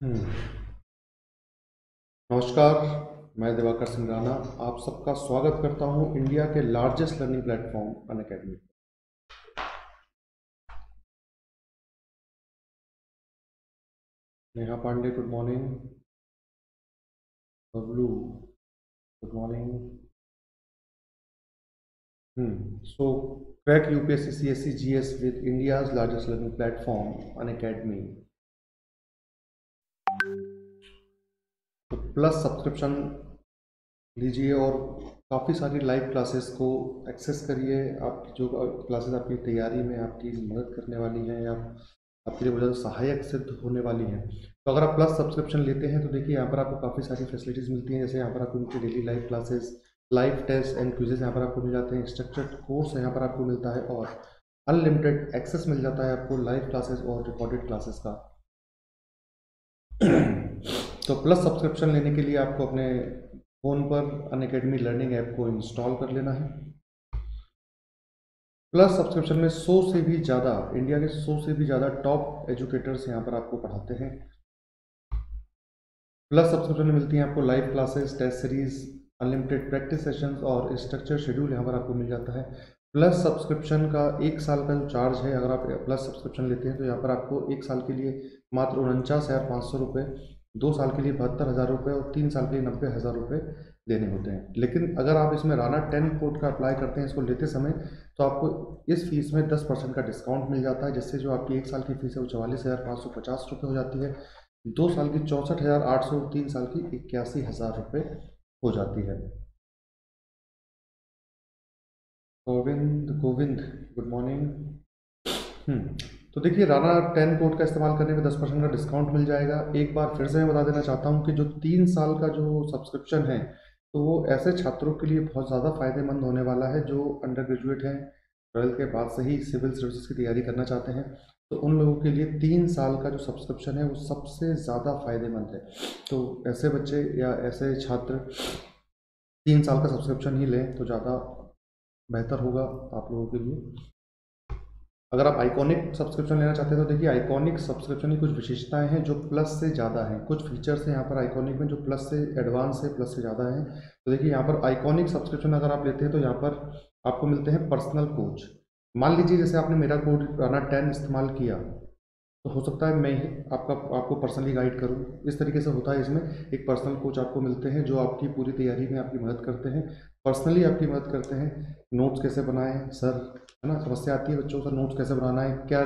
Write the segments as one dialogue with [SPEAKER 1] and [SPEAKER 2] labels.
[SPEAKER 1] हम्म, नमस्कार मैं दिवाकर सिंह राणा। आप सबका स्वागत करता हूँ इंडिया के largest learning platform Unacademy Neha Pandey good morning Bablu good morning so crack UPSC CSC GS with India's largest learning platform Unacademy plus subscription लीजिए और काफ़ी सारी लाइव क्लासेस को एक्सेस करिए। आपकी जो क्लासेस आपकी तैयारी में आपकी मदद करने वाली हैं या आपके लिए बहुत सहायक सिद्ध होने वाली हैं। तो अगर आप प्लस सब्सक्रिप्शन लेते हैं तो देखिए यहाँ पर आपको काफ़ी सारी फैसिलिटीज़ मिलती हैं। जैसे यहाँ पर आपको मिलती daily live classes live test and quizzes यहाँ पर आपको मिल जाते हैं। स्ट्रक्चर्ड कोर्स यहाँ पर आपको मिलता है और अनलिमिटेड एक्सेस मिल जाता है आपको लाइव क्लासेस और रिकॉर्डेड क्लासेस का। तो प्लस सब्सक्रिप्शन लेने के लिए आपको अपने फ़ोन पर अन अकेडमी लर्निंग ऐप को इंस्टॉल कर लेना है। प्लस सब्सक्रिप्शन में 100 से भी ज़्यादा इंडिया के 100 से भी ज़्यादा टॉप एजुकेटर्स यहाँ पर आपको पढ़ाते हैं। प्लस सब्सक्रिप्शन में मिलती हैं आपको live classes test series unlimited practice sessions और स्ट्रक्चर शेड्यूल यहाँ पर आपको मिल जाता है। प्लस सब्सक्रिप्शन का एक साल का जो चार्ज है, अगर आप प्लस सब्सक्रिप्शन लेते हैं तो यहाँ पर आपको एक साल के लिए मात्र उनचास हज़ार पाँच सौ रुपये दो साल के लिए बहत्तर हज़ार रुपये और तीन साल के लिए नब्बे हज़ार रुपये देने होते हैं। लेकिन अगर आप इसमें राना टेन कोड का अप्लाई करते हैं इसको लेते समय तो आपको इस फ़ीस में दस परसेंट का डिस्काउंट मिल जाता है, जिससे जो आपकी एक साल की फ़ीस है वो चवालीस हज़ार पाँच सौ पचास रुपये हो जाती है। दो साल की चौंसठ हज़ार आठ सौ, तीन साल की इक्यासी हज़ार रुपये हो जाती है। गोविंद गोविंद गुड मॉर्निंग तो देखिए राना टेन कोड का इस्तेमाल करने में दस परसेंट का डिस्काउंट मिल जाएगा। एक बार फिर से मैं बता देना चाहता हूँ कि जो तीन साल का जो सब्सक्रिप्शन है तो वो ऐसे छात्रों के लिए बहुत ज़्यादा फ़ायदेमंद होने वाला है जो अंडर ग्रेजुएट हैं। ट्वेल्थ के बाद से ही सिविल सर्विसेज़ की तैयारी करना चाहते हैं। तो उन लोगों के लिए तीन साल का जो सब्सक्रिप्शन है, वो सबसे ज़्यादा फ़ायदेमंद है। तो ऐसे बच्चे या ऐसे छात्र तीन साल का सब्सक्रिप्शन ही लें तो ज़्यादा बेहतर होगा आप लोगों के लिए। अगर आप आइकॉनिक सब्सक्रिप्शन लेना चाहते हैं तो देखिए आइकॉनिक सब्सक्रिप्शन की कुछ विशेषताएँ हैं जो प्लस से ज़्यादा हैं। कुछ फीचर्स हैं यहाँ पर आइकॉनिक में जो प्लस से एडवांस है प्लस से ज़्यादा हैं। तो देखिए, यहाँ पर आइकॉनिक सब्सक्रिप्शन अगर आप लेते हैं तो यहाँ पर आपको मिलते हैं पर्सनल कोच मान लीजिए, जैसे आपने मेरा कोड राना टेन इस्तेमाल किया तो हो सकता है मैं ही आपका, आपको पर्सनली गाइड करूँ। इस तरीके से होता है इसमें। एक पर्सनल कोच आपको मिलते हैं, जो आपकी पूरी तैयारी में आपकी मदद करते हैं। पर्सनली आपकी मदद करते हैं। नोट्स कैसे बनाएँ? सर है ना? समस्या आती है बच्चों का नोट्स कैसे बनाना है? क्या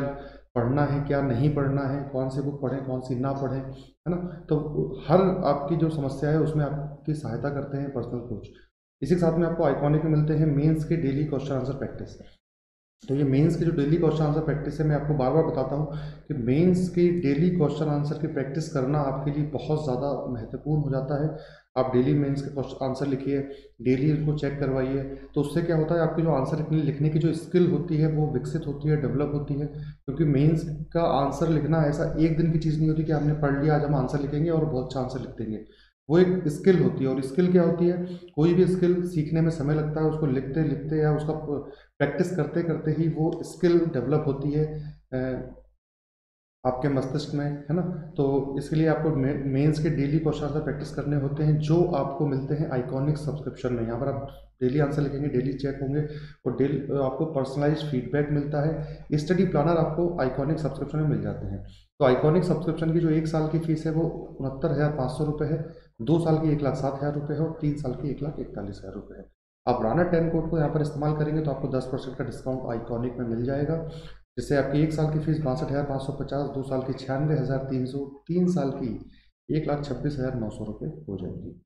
[SPEAKER 1] पढ़ना है, क्या नहीं पढ़ना है? कौन सी बुक पढ़ें, कौन सी ना पढ़ें, है ना? तो हर आपकी जो समस्या है, उसमें आपकी सहायता करते हैं पर्सनल कोच इसी के साथ में आपको आइकॉनिक में मिलते हैं मेंस के डेली क्वेश्चन आंसर प्रैक्टिस तो ये मेंस की जो डेली क्वेश्चन आंसर प्रैक्टिस है, मैं आपको बार बार बताता हूँ कि मेंस की डेली क्वेश्चन आंसर की प्रैक्टिस करना आपके लिए बहुत ज़्यादा महत्वपूर्ण हो जाता है। आप डेली मेंस के आंसर लिखिए डेली उसको चेक करवाइए। तो उससे क्या होता है, आपकी जो आंसर लिखने की जो स्किल होती है, वो विकसित होती है डेवलप होती है। क्योंकि मेंस का आंसर लिखना ऐसा एक दिन की चीज़ नहीं होती कि हमने पढ़ लिया, आज हम आंसर लिखेंगे और बहुत अच्छा आंसर लिख देंगे। वो एक स्किल होती है और स्किल क्या होती है, कोई भी स्किल सीखने में समय लगता है, उसको लिखते लिखते या उसका प्रैक्टिस करते करते ही वो स्किल डेवलप होती है। आपके मस्तिष्क में, है ना? तो इसके लिए आपको मेंस के डेली क्वेश्चन प्रैक्टिस करने होते हैं, जो आपको मिलते हैं आइकॉनिक सब्सक्रिप्शन में। यहाँ पर आप डेली आंसर लिखेंगे डेली चेक होंगे, और डेली आपको पर्सनलाइज फीडबैक मिलता है। स्टडी प्लानर आपको आइकॉनिक सब्सक्रिप्शन में मिल जाते हैं। तो आइकॉनिक सब्सक्रिप्शन की जो एक साल की फ़ीस है, वो उनहत्तर हज़ार पाँच सौ रुपये है। दो साल की एक लाख सात हज़ार रुपये है, और तीन साल की एक लाख इकतालीस हज़ार रुपये है। आप राना टेन कोड को यहाँ पर इस्तेमाल करेंगे तो आपको दस परसेंट का डिस्काउंट आइकॉनिक में मिल जाएगा। जिससे आपकी एक साल की फ़ीस बासठ हज़ार पाँच सौ पचास, दो साल की छियानवे हज़ार तीन सौ, तीन साल की एक लाख छब्बीस हज़ार नौ सौ रुपये हो जाएगी।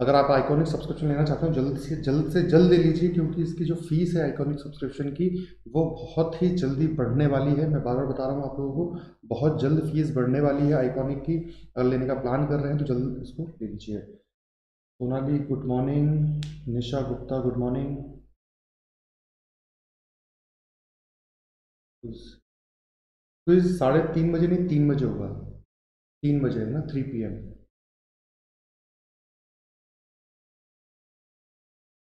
[SPEAKER 1] अगर आप आइकॉनिक सब्सक्रिप्शन लेना चाहते हो, जल्द से जल्द से जल्द ले लीजिए, क्योंकि इसकी जो फ़ीस है आइकॉनिक सब्सक्रिप्शन की, वो बहुत ही जल्दी बढ़ने वाली है। मैं बार बार बता रहा हूँ आप लोगों को, बहुत जल्द फ़ीस बढ़ने वाली है आइकॉनिक की, अगर लेने का प्लान कर रहे हैं तो जल्द इसको ले लीजिए। Sonali, good morning. Nisha Gupta, good morning. Quiz साढ़े तीन बजे नहीं, तीन बजे होगा। तीन बजे है ना थ्री पी एम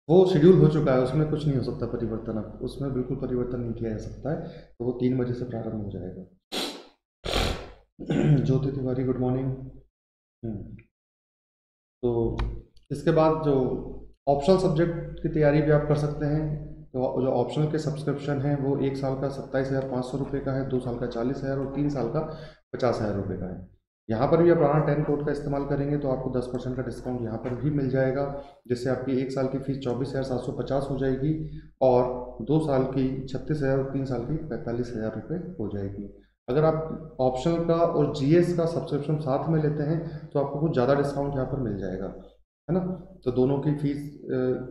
[SPEAKER 1] वो शेड्यूल हो चुका है, उसमें कुछ नहीं हो सकता परिवर्तन अब। उसमें बिल्कुल परिवर्तन नहीं किया जा सकता है तो वो तीन बजे से प्रारंभ हो जाएगा। ज्योति तिवारी गुड मॉर्निंग तो इसके बाद जो ऑप्शनल सब्जेक्ट की तैयारी भी आप कर सकते हैं। तो जो ऑप्शनल के सब्सक्रिप्शन है, वो एक साल का सत्ताईस हज़ार पाँच सौ रुपये का है, दो साल का चालीस हज़ार और तीन साल का पचास हज़ार रुपये का है। यहाँ पर भी आप राना टेन कोड का इस्तेमाल करेंगे तो आपको दस परसेंट का डिस्काउंट यहाँ पर भी मिल जाएगा, जिससे आपकी एक साल की फ़ीस चौबीस हज़ार सात सौ पचास हो जाएगी और दो साल की छत्तीस हज़ार और तीन साल की पैंतालीस हज़ार रुपये हो जाएगी। अगर आप ऑप्शनल का और जीएस का सब्सक्रिप्शन साथ में लेते हैं तो आपको कुछ ज़्यादा डिस्काउंट यहाँ पर मिल जाएगा। है ना? तो दोनों की फ़ीस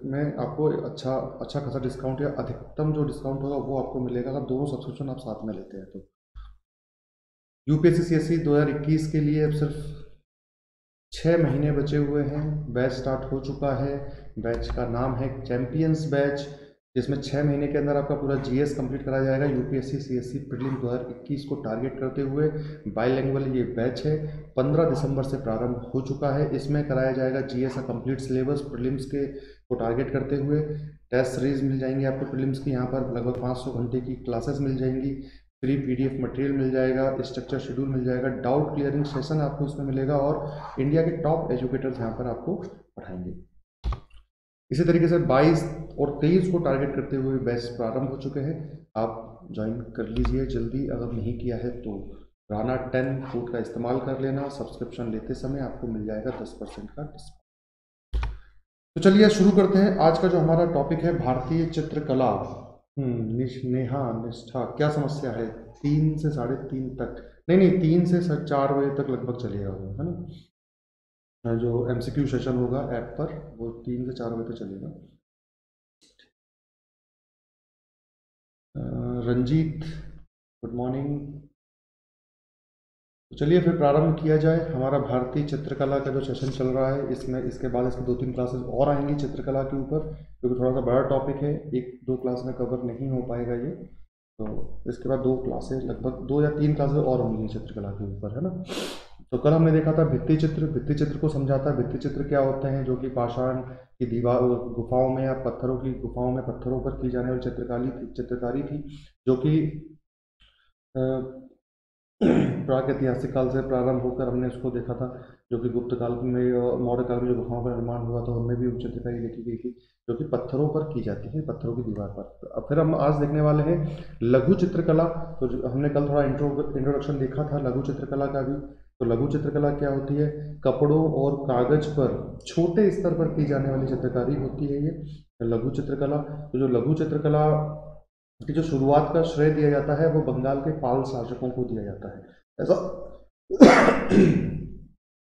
[SPEAKER 1] में आपको अच्छा अच्छा खासा डिस्काउंट या अधिकतम जो डिस्काउंट होगा वो आपको मिलेगा अगर दोनों सब्सक्रिप्शन आप साथ में लेते हैं तो। यू पी एस दो हज़ार इक्कीस के लिए अब सिर्फ़ छः महीने बचे हुए हैं। बैच स्टार्ट हो चुका है। बैच का नाम है चैम्पियंस बैच जिसमें छः महीने के अंदर आपका पूरा जीएस कंप्लीट कराया जाएगा यूपीएससी सीएससी प्रीलिम 2021 को टारगेट करते हुए बाईलैंग्वेज ये बैच है 15 दिसंबर से प्रारंभ हो चुका है। इसमें कराया जाएगा जीएस का कंप्लीट सिलेबस प्रीलिम्स के को टारगेट करते हुए। टेस्ट सीरीज़ मिल जाएँगी आपको प्रीलिम्स की, यहाँ पर लगभग 500 घंटे की क्लासेस मिल जाएँगी। फ्री पीडीएफ मटेरियल मिल जाएगा स्ट्रक्चर शेड्यूल मिल जाएगा डाउट क्लियरिंग सेशन आपको इसमें मिलेगा और इंडिया के टॉप एजुकेटर्स यहाँ पर आपको पढ़ाएँगे। इसी तरीके से 22 और 23 को टारगेट करते हुए बैच प्रारंभ हो चुके हैं। आप ज्वाइन कर लीजिए जल्दी। अगर नहीं किया है तो राना टेन फ़ूड का इस्तेमाल कर लेना। सब्सक्रिप्शन लेते समय आपको मिल जाएगा दस परसेंट का डिस्काउंट तो चलिए शुरू करते हैं। आज का जो हमारा टॉपिक है भारतीय चित्रकला। हम्म, नेहा निष्ठा क्या समस्या है? तीन से साढ़े तीन तक। नहीं नहीं तीन से चार बजे तक लगभग चलेगा वो है ना? जो एमसीक्यू सेशन होगा ऐप पर, वो तीन से चार बजे तक चलेगा। रंजीत गुड मॉर्निंग तो चलिए फिर प्रारंभ किया जाए। हमारा भारतीय चित्रकला का जो सेशन चल रहा है, इसमें, इसके बाद इसके दो तीन क्लासेस और आएँगी चित्रकला के ऊपर, क्योंकि थोड़ा सा बड़ा टॉपिक है। एक, दो क्लास में कवर नहीं हो पाएगा ये। तो इसके बाद दो क्लासेस लगभग दो या तीन क्लासेस और होंगी चित्रकला के ऊपर, है ना? तो कल हमने देखा था भित्ति चित्र भित्ति चित्र को समझाता भित्ति चित्र क्या होते हैं? जो कि पाषाण की दीवार गुफाओं में या पत्थरों की गुफाओं में पत्थरों पर की जाने वाली चित्रकारी थी चित्रकारी थी, जो कि प्राग ऐतिहासिक काल से प्रारंभ होकर हमने उसको देखा था, जो कि गुप्त काल में मौर्य काल में जो गुफाओं का निर्माण हुआ था, उनमें भी चित्रकारी देखी गई थी, जो कि पत्थरों पर की जाती है, पत्थरों की दीवार पर। अब फिर हम आज देखने वाले हैं लघु चित्रकला। तो हमने कल थोड़ा इंट्रो, इंट्रोडक्शन देखा था लघु चित्रकला का भी। तो लघु चित्रकला क्या होती है? कपड़ों और कागज़ पर, छोटे स्तर पर की जाने वाली चित्रकारी होती है ये, लघु चित्रकला। तो जो लघु चित्रकला की जो शुरुआत का श्रेय दिया जाता है, वो बंगाल के पाल शासकों को दिया जाता है। ऐसा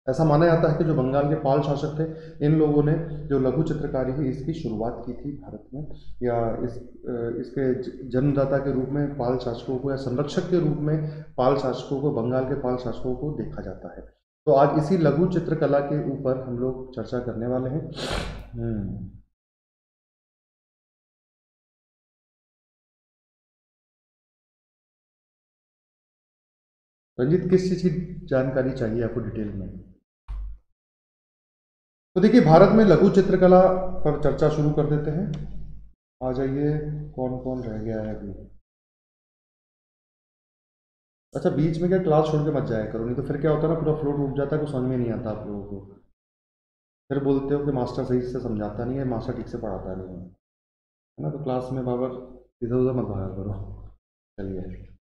[SPEAKER 1] ऐसा माना जाता है कि जो बंगाल के पाल शासक थे, इन लोगों ने जो लघु चित्रकारी है, इसकी शुरुआत की थी भारत में, या इस इसके जन्मदाता के रूप में पाल शासकों को, या संरक्षक के रूप में पाल शासकों को, बंगाल के पाल शासकों को देखा जाता है। तो आज इसी लघु चित्रकला के ऊपर हम लोग चर्चा करने वाले हैं। हम्म। रंजित, किस चीज़ की जानकारी चाहिए आपको डिटेल में? तो देखिए, भारत में लघु चित्रकला पर चर्चा शुरू कर देते हैं। आ जाइए कौन कौन रह गया है अभी? अच्छा बीच में क्या क्लास छोड़ के मत जाया करो, नहीं तो फिर क्या होता है ना, पूरा फ्लो टूट जाता है, कुछ समझ में नहीं आता आप लोगों को। फिर बोलते हो कि मास्टर सही से समझाता नहीं है मास्टर ठीक से पढ़ाता नहीं है। है ना तो क्लास में बाबर इधर उधर मत भागा करो। चलिए।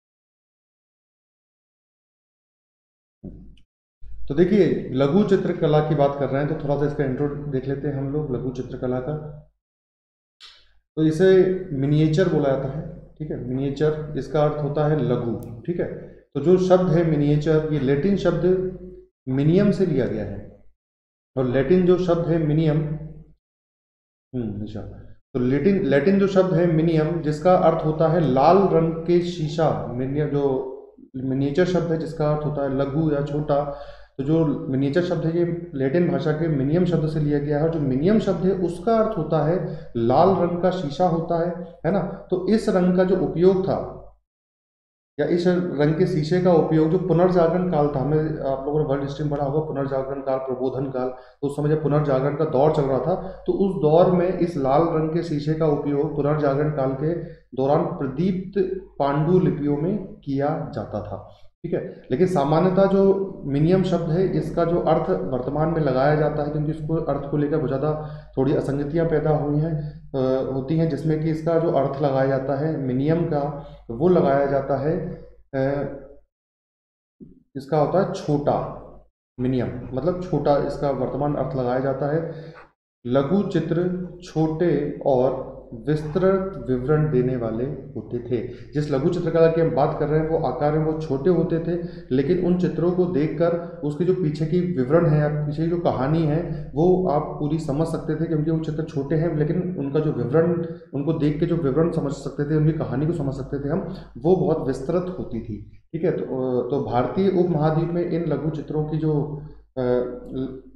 [SPEAKER 1] तो देखिए, लघु चित्रकला की बात कर रहे हैं तो थोड़ा सा इसका इंट्रो देख लेते हैं हम लोग, लघु चित्रकला का। तो इसे मिनिएचर बोला जाता है, ठीक है? मिनिएचर इसका अर्थ होता है लघु, ठीक है? तो जो शब्द है मिनिएचर ये लेटिन शब्द मिनियम से लिया गया है। और लेटिन जो शब्द है मिनियम हम्म तो लेटिन लेटिन जो शब्द है मिनियम जिसका अर्थ होता है लाल रंग के शीशा मिनियम जो मिनिएचर शब्द है, जिसका अर्थ होता है लघु या छोटा तो जो मिनिएचर शब्द है, ये लेटिन भाषा के मिनियम शब्द से लिया गया है जो मिनियम शब्द है, उसका अर्थ होता है, लाल रंग का शीशा होता है है ना? तो इस रंग का जो उपयोग था, या इस रंग के शीशे का उपयोग जो पुनर्जागरण काल था हमें आप लोगों ने वर्ल्ड हिस्ट्री में पढ़ा होगा, पुनर्जागरण काल, प्रबोधन काल तो उस समय जब पुनर्जागरण का दौर चल रहा था तो उस दौर में इस लाल रंग के शीशे का उपयोग पुनर्जागरण काल के दौरान प्रदीप्त पांडुलिपियों में किया जाता था। ठीक है? लेकिन सामान्यतः जो मिनियम शब्द है, इसका जो अर्थ वर्तमान में लगाया जाता है, क्योंकि इसको अर्थ को लेकर बहुत ज़्यादा थोड़ी असंगतियाँ पैदा हुई हैं होती हैं, जिसमें कि इसका जो अर्थ लगाया जाता है, मिनियम का, वो लगाया जाता है इसका होता है छोटा, मिनियम मतलब छोटा इसका वर्तमान अर्थ लगाया जाता है। लघु चित्र छोटे और विस्तृत विवरण देने वाले होते थे। जिस लघु चित्रकला की हम बात कर रहे हैं वो आकार में वो छोटे होते थे लेकिन उन चित्रों को देखकर उसके जो पीछे की विवरण है पीछे की जो कहानी है वो आप पूरी समझ सकते थे क्योंकि वो चित्र छोटे हैं लेकिन उनका जो विवरण उनको देख के जो विवरण समझ सकते थे उनकी कहानी को समझ सकते थे हम वो बहुत विस्तृत होती थी। ठीक है तो, तो भारतीय उपमहाद्वीप में इन लघु चित्रों की जो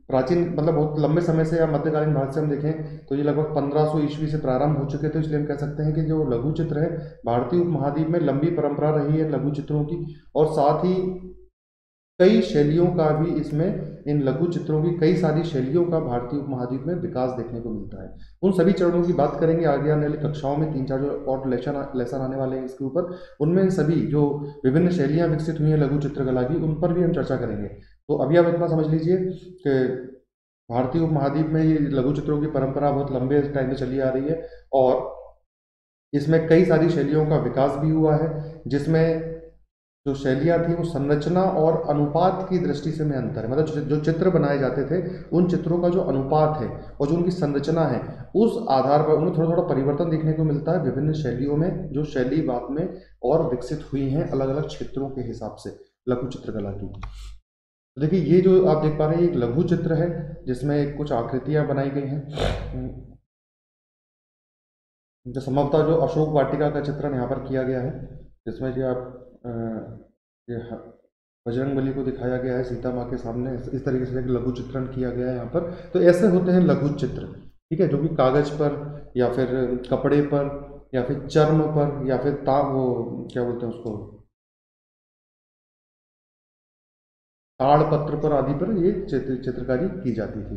[SPEAKER 1] प्राचीन मतलब बहुत लंबे समय से या मध्यकालीन भारत से हम देखें तो ये लगभग 1500 ईस्वी से प्रारंभ हो चुके थे, इसलिए हम कह सकते हैं कि जो लघु चित्र है, भारतीय उपमहाद्वीप में लंबी परंपरा रही है लघु चित्रों की, और साथ ही कई शैलियों का भी इसमें, इन लघु चित्रों की कई सारी शैलियों का भारतीय उपमहाद्वीप में विकास देखने को मिलता है। उन सभी चरणों की बात करेंगे, आगे आने वाली कक्षाओं में तीन चार जो और लेसन लेसन आने वाले हैं इसके ऊपर, उनमें सभी जो विभिन्न शैलियाँ विकसित हुई हैं लघु चित्रकला की, उन पर भी हम चर्चा करेंगे। तो अभी आप इतना समझ लीजिए कि भारतीय उपमहाद्वीप में ये लघु चित्रों की परंपरा बहुत लंबे टाइम से चली आ रही है और इसमें कई सारी शैलियों का विकास भी हुआ है, जिसमें जो शैलियाँ थी वो संरचना और अनुपात की दृष्टि से में अंतर है। मतलब जो चित्र बनाए जाते थे, उन चित्रों का जो अनुपात है और जो उनकी संरचना है, उस आधार पर उन्हें थोड़ा थोड़ा परिवर्तन देखने को मिलता है विभिन्न शैलियों में, जो शैली बाद में और विकसित हुई हैं अलग अलग क्षेत्रों के हिसाब से, लघु चित्रकला की। तो देखिए, ये जो आप देख पा रहे हैं एक लघु चित्र है, जिसमें कुछ आकृतियाँ बनाई गई हैं। जो संभवतः जो अशोक वाटिका का चित्रण यहाँ पर किया गया है, जिसमें कि आप ये बजरंग बली को दिखाया गया है, सीता माँ के सामने। इस तरीके से एक लघु चित्रण किया गया है यहाँ पर। तो ऐसे होते हैं लघु चित्र, ठीक है? जो कि कागज़ पर, या फिर कपड़े पर, या फिर चर्म पर, या फिर ता, वो, क्या बोलते हैं उसको? ताड़पत्र पर आदि पर ये चित्र, चित्रकारी की जाती थी।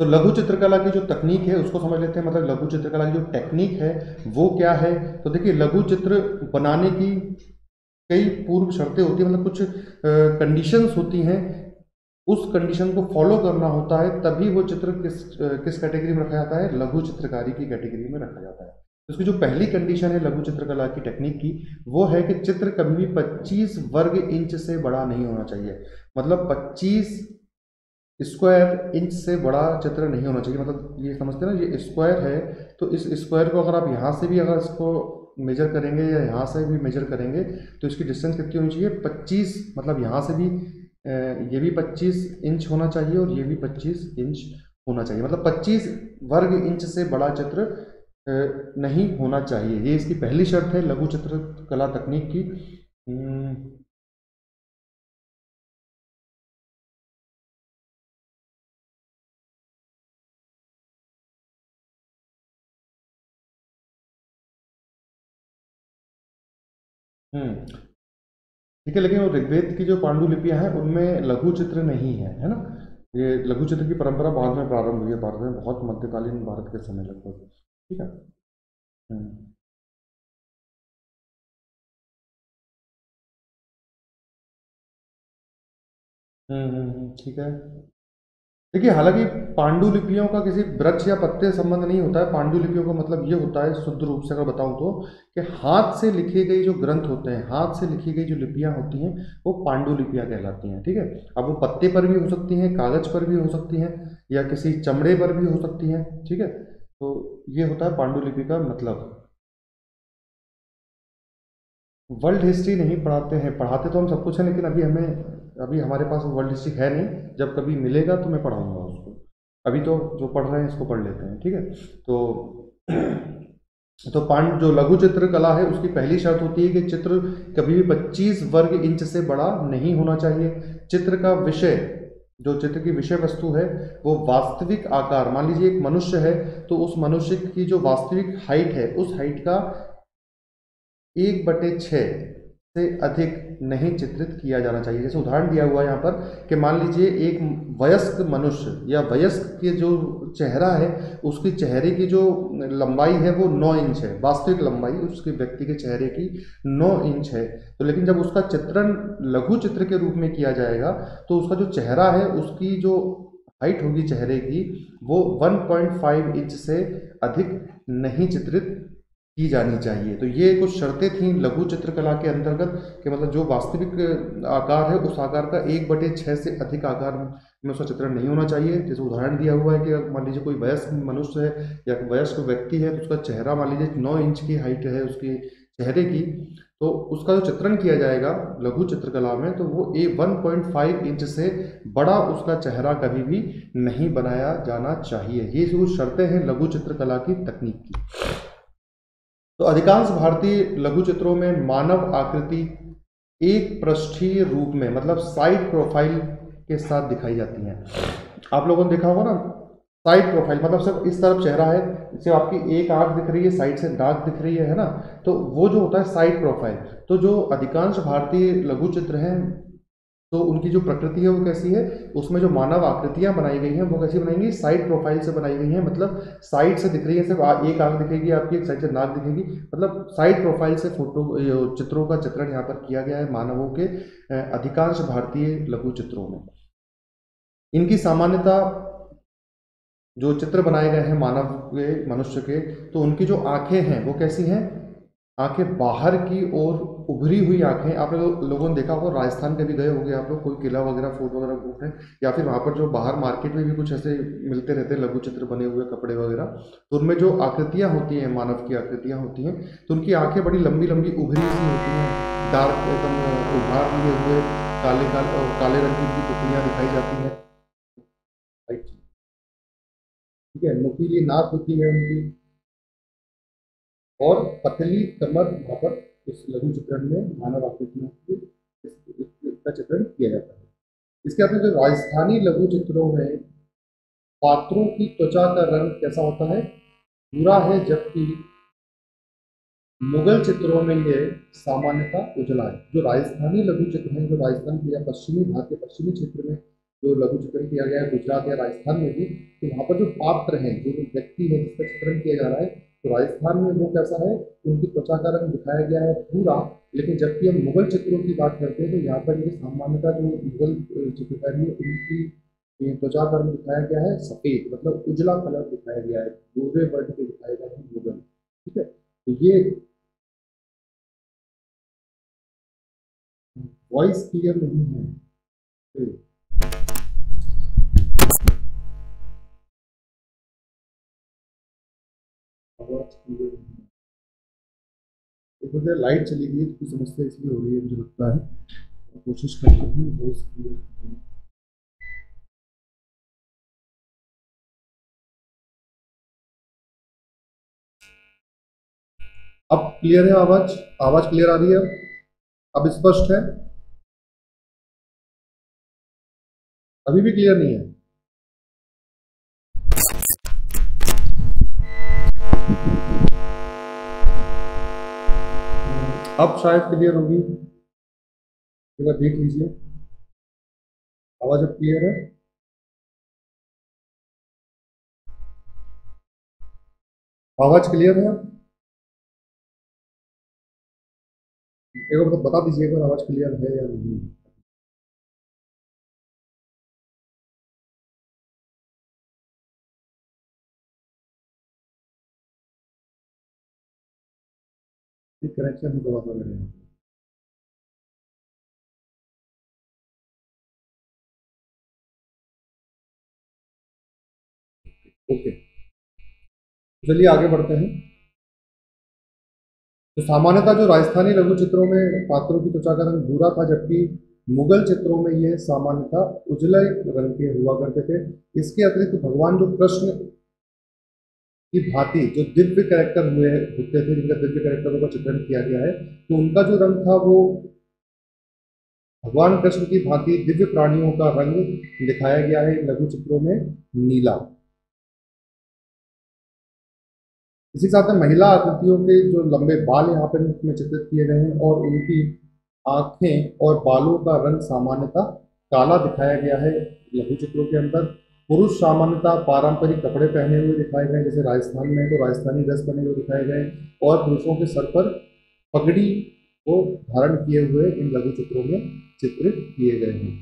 [SPEAKER 1] तो लघु चित्रकला की जो तकनीक है, उसको समझ लेते हैं। मतलब लघु चित्रकला की जो टेक्निक है, वो क्या है? तो देखिए, लघु चित्र बनाने की कई पूर्व शर्तें होती हैं। मतलब कुछ कंडीशंस होती हैं। उस कंडीशन को फॉलो करना होता है, तभी वो चित्र किस किस कैटेगरी में रखा जाता है? लघु चित्रकारी की कैटेगरी में रखा जाता है। उसकी जो पहली कंडीशन है लघु चित्रकला की टेक्निक की, वो है कि चित्र कभी भी 25 वर्ग इंच से बड़ा नहीं होना चाहिए। मतलब 25 स्क्वायर इंच से बड़ा चित्र नहीं होना चाहिए। मतलब ये समझते हैं ना, ये स्क्वायर है तो इस स्क्वायर को अगर आप यहाँ से भी अगर इसको मेजर करेंगे या यहाँ से भी मेजर करेंगे तो इसकी डिस्टेंस कितनी होनी चाहिए? 25 मतलब यहाँ से भी ये भी 25 इंच होना चाहिए और ये भी 25 इंच होना चाहिए। मतलब 25 वर्ग इंच से बड़ा चित्र नहीं होना चाहिए। ये इसकी पहली शर्त है लघु चित्र कला तकनीक की। हम्म, हम्म। ठीक है लेकिन वो ऋग्वेद की जो पांडुलिपियाँ हैं उनमें लघु चित्र नहीं है है ना? ये लघु चित्र की परंपरा बाद में प्रारंभ हुई है भारत में बहुत मध्यकालीन भारत के समय लगभग। ठीक है। हम्म। हम्म, हम्म, हम्म, ठीक है। देखिए हालाँकि पांडुलिपियों का किसी वृक्ष या पत्ते संबंध नहीं होता है। पांडुलिपियों का मतलब ये होता है शुद्ध रूप से अगर बताऊँ तो कि हाथ से लिखे गई जो ग्रंथ होते हैं हाथ से लिखी गई जो लिपियाँ होती हैं वो पांडुलिपियाँ कहलाती हैं ठीक है? अब वो पत्ते पर भी हो सकती हैं कागज़ पर भी हो सकती हैं या किसी चमड़े पर भी हो सकती हैं ठीक है? तो ये होता है पांडुलिपि का मतलब। वर्ल्ड हिस्ट्री नहीं पढ़ाते हैं। पढ़ाते तो हम सब कुछ हैं, लेकिन अभी हमें, अभी हमारे पास वर्ल्ड हिस्ट्री है नहीं। जब कभी मिलेगा तो मैं पढ़ाऊँगा उसको। अभी तो जो पढ़ रहे हैं इसको पढ़ लेते हैं, ठीक है? तो तो पांड, जो लघु चित्र कला है, उसकी पहली शर्त होती है कि चित्र कभी भी 25 वर्ग इंच से बड़ा नहीं होना चाहिए। चित्र का विषय जो चित्र की विषय वस्तु है, वो वास्तविक आकार, मान लीजिए एक मनुष्य है तो उस मनुष्य की जो वास्तविक हाइट है, उस हाइट का एक बटे छ से अधिक नहीं चित्रित किया जाना चाहिए। जैसे उदाहरण दिया हुआ है यहाँ पर कि मान लीजिए एक वयस्क मनुष्य या वयस्क के जो चेहरा है, उसकी चेहरे की जो लंबाई है वो नौ इंच है। वास्तविक लंबाई उसके व्यक्ति के चेहरे की नौ इंच है। तो लेकिन जब उसका चित्रण लघु चित्र के रूप में किया जाएगा तो उसका जो चेहरा है, उसकी जो हाइट होगी चेहरे की, वो 1.5 इंच से अधिक नहीं चित्रित की जानी चाहिए। तो ये कुछ शर्तें थी लघु चित्रकला के अंतर्गत कि मतलब जो वास्तविक आकार है, उस आकार का एक बटे छः से अधिक आकार में उसका चित्रण नहीं होना चाहिए। जैसे उदाहरण दिया हुआ है कि मान लीजिए कोई वयस्क मनुष्य है या वयस्क व्यक्ति है तो उसका चेहरा मान लीजिए नौ इंच की हाइट है उसकी चेहरे की तो उसका जो चित्रण किया जाएगा लघु चित्रकला में तो वो A one point five inch से बड़ा उसका चेहरा कभी भी नहीं बनाया जाना चाहिए। ये जो शर्तें हैं लघु चित्रकला की तकनीक की। तो अधिकांश भारतीय लघु चित्रों में मानव आकृति एक पृष्ठीय रूप में मतलब साइड प्रोफ़ाइल के साथ दिखाई जाती हैं। आप लोगों ने देखा होगा ना साइड प्रोफ़ाइल मतलब सिर्फ़ इस तरफ़ चेहरा है, सिर्फ़ आपकी एक आँख दिख रही है साइड से दाग दिख रही है है ना? तो वो जो होता है साइड प्रोफ़ाइल तो जो अधिकांश भारतीय लघु चित्र हैं तो उनकी जो प्रकृति है वो कैसी है? उसमें जो मानव आकृतियाँ बनाई गई हैं, वो कैसी बनाएँगी साइड प्रोफ़ाइल से बनाई गई हैं। मतलब साइड से दिख रही है, सिर्फ़ एक आँख दिखेगी आपकी, एक साइड से नाक दिखेगी। मतलब साइड प्रोफ़ाइल से फ़ोटो चित्रों का चित्रण यहाँ पर किया गया है मानवों के अधिकांश भारतीय लघु चित्रों में। इनकी सामान्यता, जो चित्र बनाए गए हैं मानव के, मनुष्य के तो उनकी जो आँखें हैं, वो कैसी हैं? आँखें बाहर की ओर उभरी हुई आँखें। आप लोग लोगों ने देखा होगा, राजस्थान के भी गए होंगे आप लोग, कोई किला वगैरह फोर्ट वगैरह घूमने या फिर वहाँ पर जो बाहर मार्केट में भी कुछ ऐसे मिलते रहते हैं, लघु चित्र बने हुए, कपड़े वगैरह तो उनमें जो आकृतियाँ होती हैं, मानव की आकृतियाँ होती हैं तो उनकी आँखें बड़ी लंबी लंबी उभरी सी होती हैं। डार्क एकदम उभार लिए हुए, काले काले काले रंग की उनकी टुकड़ियाँ दिखाई जाती हैं। ठीक है, नुकीली नाक होती है उनकी। और पतली कमर वहाँ पर इस लघु चित्रण में मानव आकृतियों का चित्रण किया जाता है। इसके बाद जो राजस्थानी लघु चित्रों में पात्रों की त्वचा का रंग कैसा होता है? पूरा है जबकि मुगल चित्रों में ये सामान्यता उजला है। जो राजस्थानी लघु चित्र हैं, जो राजस्थान के या पश्चिमी भारतीय पश्चिमी क्षेत्र में जो लघु चित्रण किया गया है, गुजरात या राजस्थान में भी तो वहाँ पर जो पात्र हैं, जो व्यक्ति है जिसका चित्रण किया जा रहा है तो राजस्थान में वो कैसा है, उनकी त्वचा का रंग दिखाया गया है पूरा, लेकिन जबकि हम मुगल चित्रों की बात करते हैं तो यहाँ पर ये सामान्यता जो मुगल चित्रकारी है, उनकी त्वचा का रंग दिखाया गया है सफ़ेद मतलब उजला कलर दिखाया गया है दूसरे वर्ड के दिखाए गए हैं मुगल, ठीक है? तो ये वॉइस क्लियर नहीं है एक वजह लाइट चली गई तो समस्या इसलिए हो रही है, मुझे लगता है। कोशिश करते हैं वॉइस क्लियर अब क्लियर है आवाज़? आवाज़ क्लियर आ रही है? अब स्पष्ट है? अभी भी क्लियर नहीं है? अब शायद क्लियर होगी। एक देख लीजिए। आवाज़ अब क्लियर है? आवाज़ क्लियर है? एक बार बता दीजिए एक बार आवाज़ क्लियर है या नहीं। थोड़ा सा ओके। चलिए आगे बढ़ते हैं। तो सामान्यतः जो राजस्थानी लघु चित्रों में पात्रों की त्वचा का रंग भूरा था, जबकि मुगल चित्रों में यह सामान्यतः उजले रंग के हुआ करते थे। इसके अतिरिक्त भगवान जो कृष्ण की भांति, जो दिव्य कैरेक्टर हुए होते थे, जिनका दिव्य कैरेक्टरों का चित्रण किया गया है तो उनका जो रंग था वो भगवान कृष्ण की भांति दिव्य प्राणियों का रंग दिखाया गया है लघु चित्रों में, नीला। इसी साथ में महिला आकृतियों के जो लंबे बाल यहाँ पर चित्रित किए गए हैं, और उनकी आँखें और बालों का रंग सामान्यतः काला दिखाया गया है लघु चित्रों के अंदर। पुरुष सामान्यतः पारंपरिक कपड़े पहने हुए दिखाए गए, जैसे राजस्थान में तो राजस्थानी ड्रेस पहने हुए दिखाए गए, और पुरुषों के सर पर पगड़ी को धारण किए हुए इन लघु चित्रों में चित्रित किए गए हैं।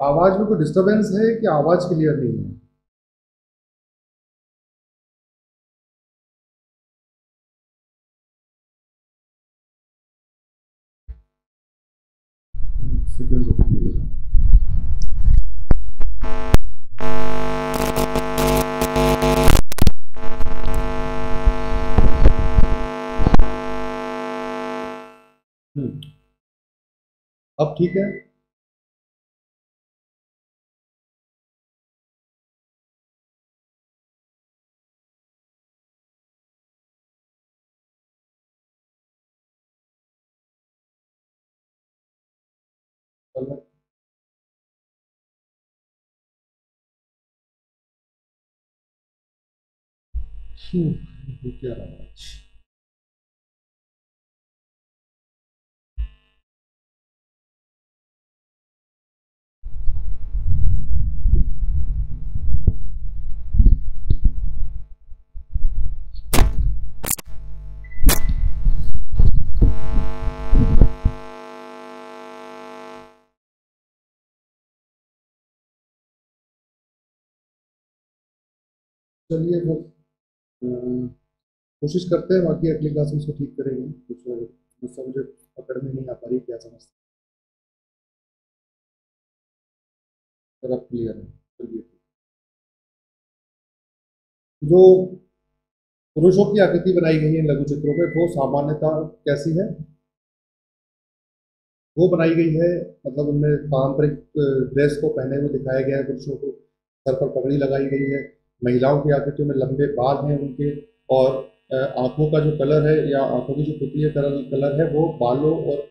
[SPEAKER 1] आवाज़ में कोई डिस्टरबेंस है कि आवाज़ क्लियर नहीं है? अब ठीक है। हम्म, क्या रहा है? चलिए फिर कोशिश करते हैं, बाकी अगली क्लास में इसको ठीक करेंगे। कुछ समस्या मुझे पकड़ में नहीं आ पा रही, क्या अब क्लियर है? जो पुरुषों की आकृति बनाई गई है लघु चित्रों में वो सामान्यतः कैसी है? वो बनाई गई है मतलब उनमें पारंपरिक ड्रेस को पहने हुए दिखाया गया है, पुरुषों को सर पर पगड़ी लगाई गई है। महिलाओं की आकृतियों में लंबे बाल हैं उनके और आँखों का जो कलर है या आँखों की जो पुतली कलर कलर है, वो बालों और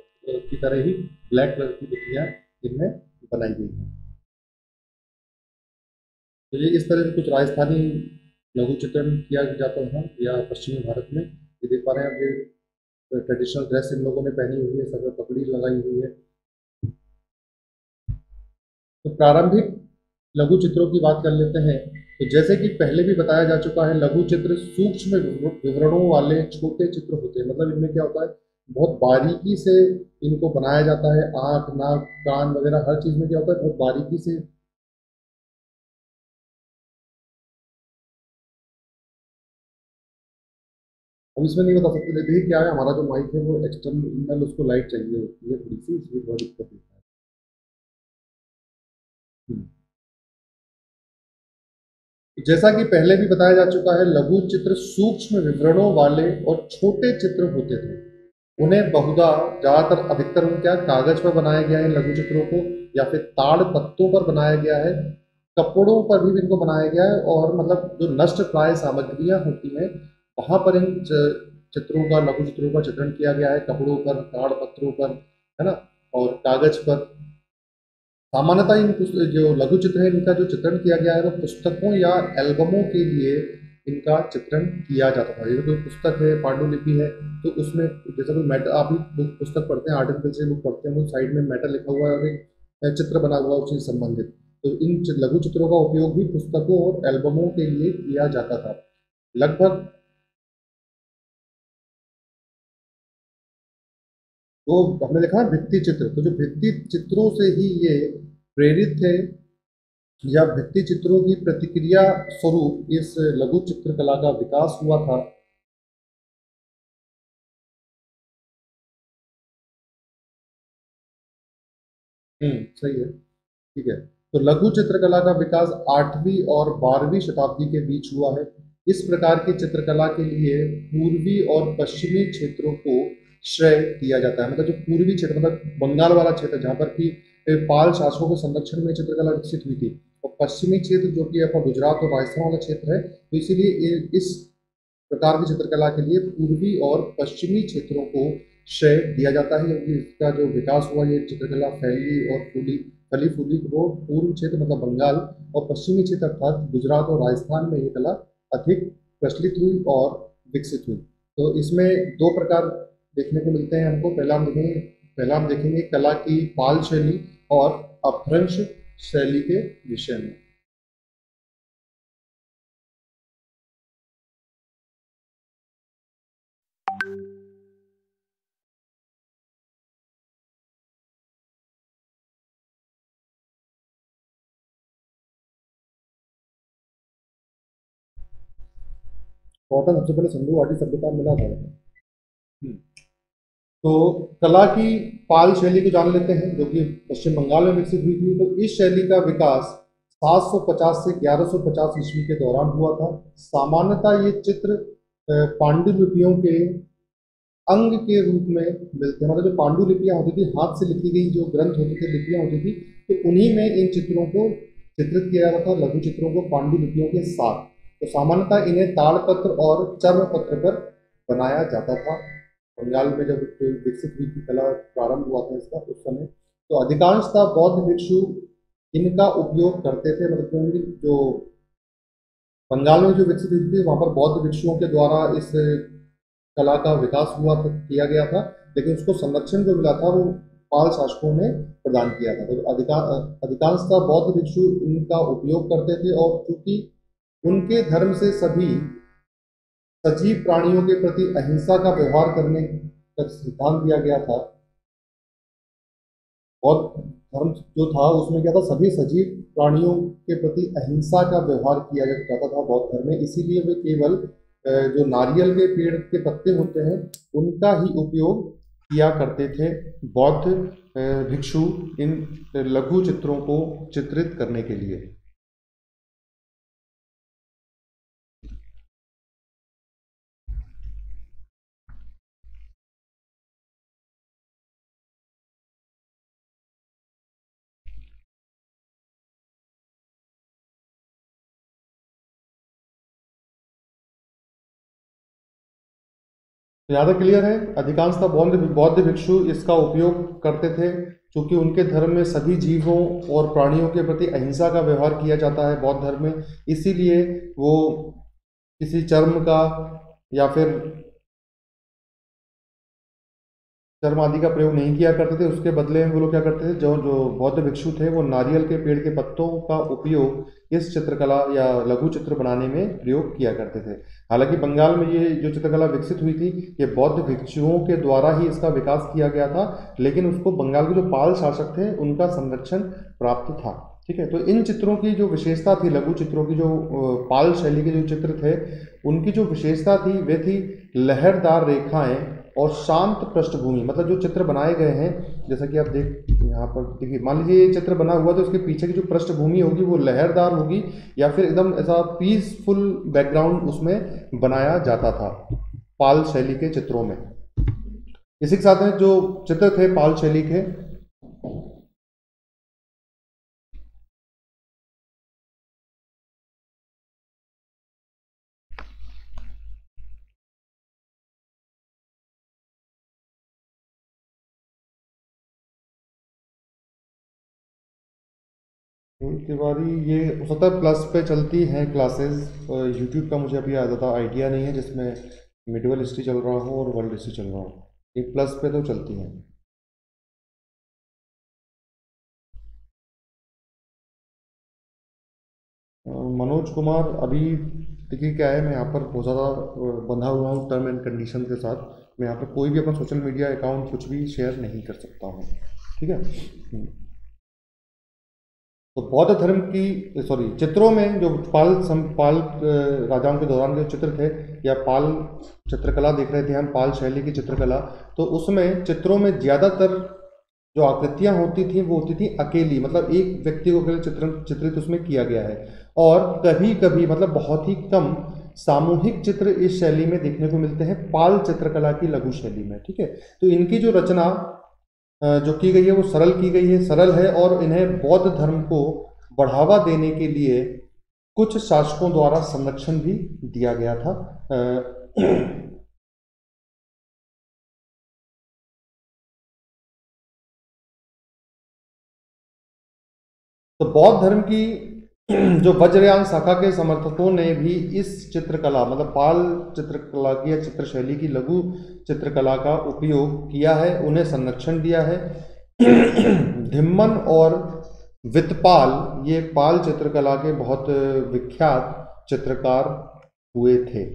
[SPEAKER 1] की तरह ही ब्लैक कलर की पुतलियाँ इनमें बनाई गई हैं। तो ये इस तरह से कुछ राजस्थानी लघु चित्रण किया जाता है या पश्चिमी भारत में। ये देख पा रहे हैं ये ट्रेडिशनल ड्रेस इन लोगों ने पहनी हुई है पर पगड़ी लगाई हुई है। तो प्रारंभिक लघु चित्रों की बात कर लेते हैं। तो जैसे कि पहले भी बताया जा चुका है, लघु चित्र सूक्ष्म विवरणों वाले छोटे चित्र होते हैं। मतलब इनमें क्या होता है, बहुत बारीकी से इनको बनाया जाता है। आँख, नाक, कान वगैरह, हर चीज़ में क्या होता है, बहुत बारीकी से। अब इसमें नहीं बता सकते देखिए क्या है, हमारा जो माइक है वो एक्सटर्नल उसको लाइट चाहिए होती है थोड़ी सी, इसलिए बहुत दिक्कत होता है। जैसा कि पहले भी बताया जा चुका है, लघु चित्र सूक्ष्म विवरणों वाले और छोटे चित्र होते थे। उन्हें बहुधा ज़्यादातर अधिकतर क्या कागज़ पर बनाया गया है लघु चित्रों को, या फिर ताड़ पत्तों पर बनाया गया है। कपड़ों पर भी इनको बनाया गया है और मतलब जो नष्ट प्राय सामग्रियाँ होती हैं, वहाँ पर इन चित्रों का, लघु चित्रों का चित्रण किया गया है। कपड़ों पर, ताड़ पत्रों पर, है ना? और कागज़ पर। सामान्यतः इन जो लघु चित्र है, इनका जो चित्रण किया गया है, वो पुस्तकों या एल्बमों के लिए इनका चित्रण किया जाता था। जैसे कोई पुस्तक है, पांडुलिपि है तो उसमें जैसे कोई मेटल आप भी पुस्तक पढ़ते हैं आर्ट एंड कल्चर बुक पढ़ते हैं तो साइड में मेटल लिखा हुआ है और एक चित्र बना हुआ है उससे संबंधित। तो इन लघु चित्रों का उपयोग भी पुस्तकों और एल्बमों के लिए किया जाता था। लगभग तो हमने देखा भित्ति चित्र। तो जो भित्ति चित्रों से ही ये प्रेरित थे या भित्ति चित्रों की प्रतिक्रिया स्वरूप इस लघु चित्रकला का विकास हुआ था हम्म सही है, ठीक है। तो लघु चित्रकला का विकास आठवीं और बारहवीं शताब्दी के बीच हुआ है। इस प्रकार की चित्रकला के लिए पूर्वी और पश्चिमी क्षेत्रों को श्रेय दिया जाता है। मतलब जो पूर्वी क्षेत्र मतलब बंगाल वाला क्षेत्र, जहाँ पर कि पाल शासकों के संरक्षण में चित्रकला विकसित हुई थी, और पश्चिमी क्षेत्र जो कि आपका गुजरात और राजस्थान वाला क्षेत्र है तो इसीलिए इस प्रकार की चित्रकला के लिए पूर्वी और पश्चिमी क्षेत्रों को श्रेय दिया जाता है, क्योंकि इसका जो विकास हुआ, ये चित्रकला फैली और फूली, फली फूली वो पूर्व क्षेत्र मतलब बंगाल और पश्चिमी क्षेत्र अर्थात गुजरात और राजस्थान में ये कला अधिक प्रचलित हुई और विकसित हुई। तो इसमें दो प्रकार देखने को मिलते हैं हमको। पहला हम देखेंगे, पहला हम देखेंगे कला की पाल शैली और अपभ्रंश शैली के विषय में। सबसे पहले? सिंधु घाटी सभ्यता, मिला था। हम्म। तो कला की पाल शैली को जान लेते हैं, जो कि पश्चिम बंगाल में विकसित हुई थी। तो इस शैली का विकास 750 से 1150 ईस्वी के दौरान हुआ था। सामान्यतः ये चित्र पांडुलिपियों के अंग के रूप में मिलते हैं। मतलब जो पांडुलिपियाँ होती थी, हाथ से लिखी गई जो ग्रंथ होते थे, लिपियाँ होती थी तो उन्हीं में इन चित्रों को चित्रित किया जाता था, लघु चित्रों को पांडुलिपियों के साथ। तो सामान्यतः इन्हें ताड़पत्र और चर्म पत्र पर बनाया जाता था। बंगाल में जब विकसित हुई थी, कला प्रारंभ हुआ था इसका उस समय तो अधिकांशतः बौद्ध भिक्षु इनका उपयोग करते थे। मतलब जो बंगाल में जो विकसित हुई थी, वहाँ पर बौद्ध भिक्षुओं के द्वारा इस कला का विकास हुआ था, किया गया था। लेकिन उसको संरक्षण जो मिला था, वो पाल शासकों ने प्रदान किया था। तो अधिकांशतः बौद्ध भिक्षु इनका उपयोग करते थे और चूँकि उनके धर्म से सभी सजीव प्राणियों के प्रति अहिंसा का व्यवहार करने का सिद्धांत दिया गया था, और धर्म जो था, उसमें क्या था? सभी सजीव प्राणियों के प्रति अहिंसा का व्यवहार किया जाता था बौद्ध धर्म में। इसीलिए वे केवल जो नारियल के पेड़ के पत्ते होते हैं, उनका ही उपयोग किया करते थे। बौद्ध भिक्षु इन लघु चित्रों को चित्रित करने के लिए। ज़्यादा क्लियर है? अधिकांशतः बौद्ध बौद्ध भिक्षु इसका उपयोग करते थे, क्योंकि उनके धर्म में सभी जीवों और प्राणियों के प्रति अहिंसा का व्यवहार किया जाता है बौद्ध धर्म में। इसीलिए वो किसी चर्म का या फिर चर्म आदि का प्रयोग नहीं किया करते थे। उसके बदले में वो लोग क्या करते थे? जो जो बौद्ध भिक्षु थे, वो नारियल के पेड़ के पत्तों का उपयोग इस चित्रकला या लघु चित्र बनाने में प्रयोग किया करते थे। हालाँकि बंगाल में ये, जो चित्रकला विकसित हुई थी, ये बौद्ध भिक्षुओं के द्वारा ही इसका विकास किया गया था, लेकिन उसको बंगाल के जो पाल शासक थे, उनका संरक्षण प्राप्त था। ठीक है? तो इन चित्रों की जो विशेषता थी, लघु चित्रों की जो पाल शैली के जो चित्र थे, उनकी जो विशेषता थी, वे थी लहरदार रेखाएँ और शांत पृष्ठभूमि मतलब जो चित्र बनाए गए हैं, जैसा कि आप देख यहाँ पर, देखिए, मान लीजिए ये चित्र बना हुआ तो उसके पीछे की जो पृष्ठभूमि होगी वो लहरदार होगी या फिर एकदम ऐसा पीसफुल बैकग्राउंड उसमें बनाया जाता था पाल शैली के चित्रों में। इसी के साथ में जो चित्र थे पाल शैली के तिवारी ये हो है प्लस पे चलती हैं क्लासेस यूट्यूब का मुझे अभी ज़्यादा आइडिया नहीं है जिसमें मिडवल हिस्ट्री चल रहा हो और वर्ल्ड हिस्ट्री चल रहा हो। ये प्लस पे तो चलती हैं। मनोज कुमार, अभी देखिए क्या है, मैं यहाँ पर बहुत ज़्यादा बंधा हुआ हूँ टर्म एंड कंडीशन के साथ। मैं यहाँ पर कोई भी अपना सोशल मीडिया अकाउंट कुछ भी शेयर नहीं कर सकता हूँ। ठीक है? हम्म। तो बौद्ध धर्म की सॉरी चित्रों में जो पाल सम, पाल राजाओं के दौरान जो चित्र थे, या पाल चित्रकला देख रहे थे हम, पाल शैली की चित्रकला तो उसमें चित्रों में ज़्यादातर जो आकृतियाँ होती थी, वो होती थी अकेली मतलब एक व्यक्ति को अकेले चित्र, चित्रित उसमें किया गया है। और कभी कभी मतलब बहुत ही कम सामूहिक चित्र इस शैली में देखने को मिलते हैं, पाल चित्रकला की लघु शैली में, ठीक है? तो इनकी जो रचना जो की गई है, वो सरल की गई है, सरल है और इन्हें बौद्ध धर्म को बढ़ावा देने के लिए कुछ शासकों द्वारा संरक्षण भी दिया गया था। तो बौद्ध धर्म की जो वज्रयान शाखा के समर्थकों ने भी इस चित्रकला मतलब पाल चित्रकला की या चित्रशैली की लघु चित्रकला का उपयोग किया है, उन्हें संरक्षण दिया है। धिम्मन और वितपाल ये पाल चित्रकला के बहुत विख्यात चित्रकार हुए थे।